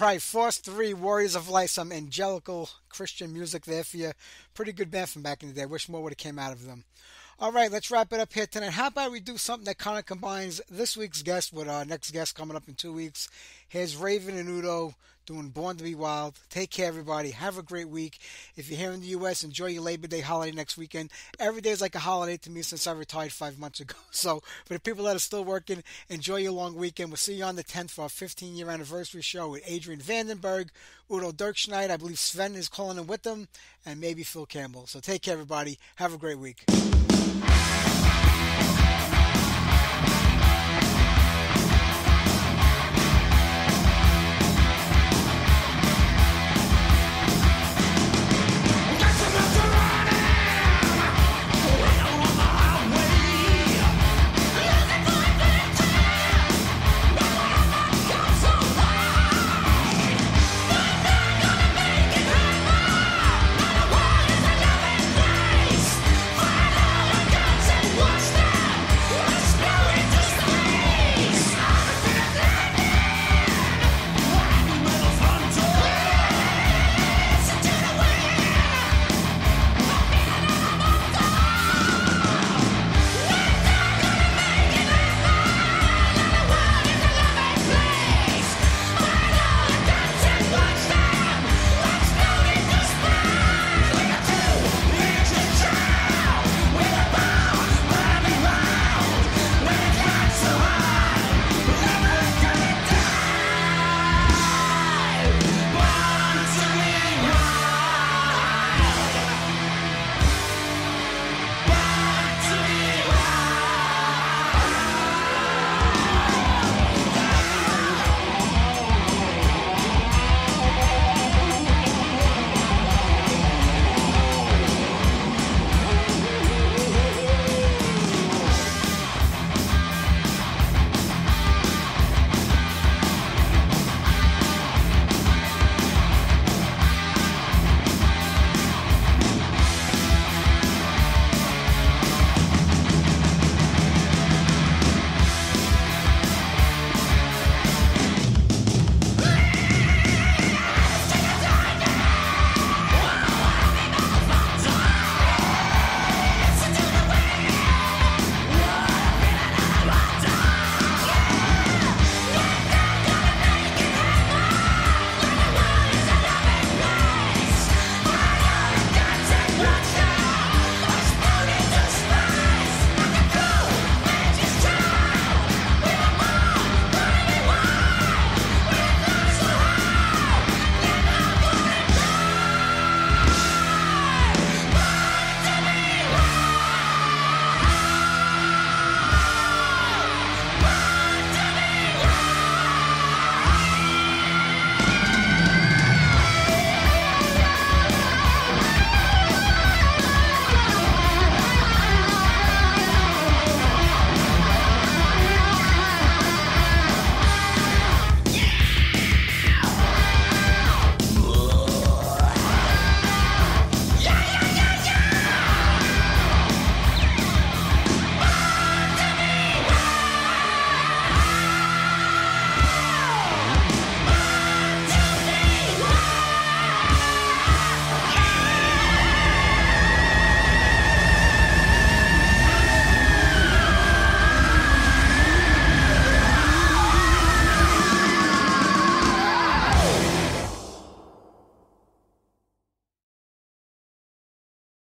All right, Force 3, Warriors of Light, some angelical Christian music there for you. Pretty good band from back in the day. Wish more would have came out of them. All right, let's wrap it up here tonight. How about we do something that kind of combines this week's guest with our next guest coming up in two weeks? Here's Raven and Udo doing Born to Be Wild. Take care, everybody. Have a great week. If you're here in the U.S., enjoy your Labor Day holiday next weekend. Every day is like a holiday to me since I retired five months ago. So, for the people that are still working, enjoy your long weekend. We'll see you on the 10th for our 15 year anniversary show with Adrian Vandenberg, Udo Dirkschneid. I believe Sven is calling in with them, and maybe Phil Campbell. So, take care, everybody. Have a great week.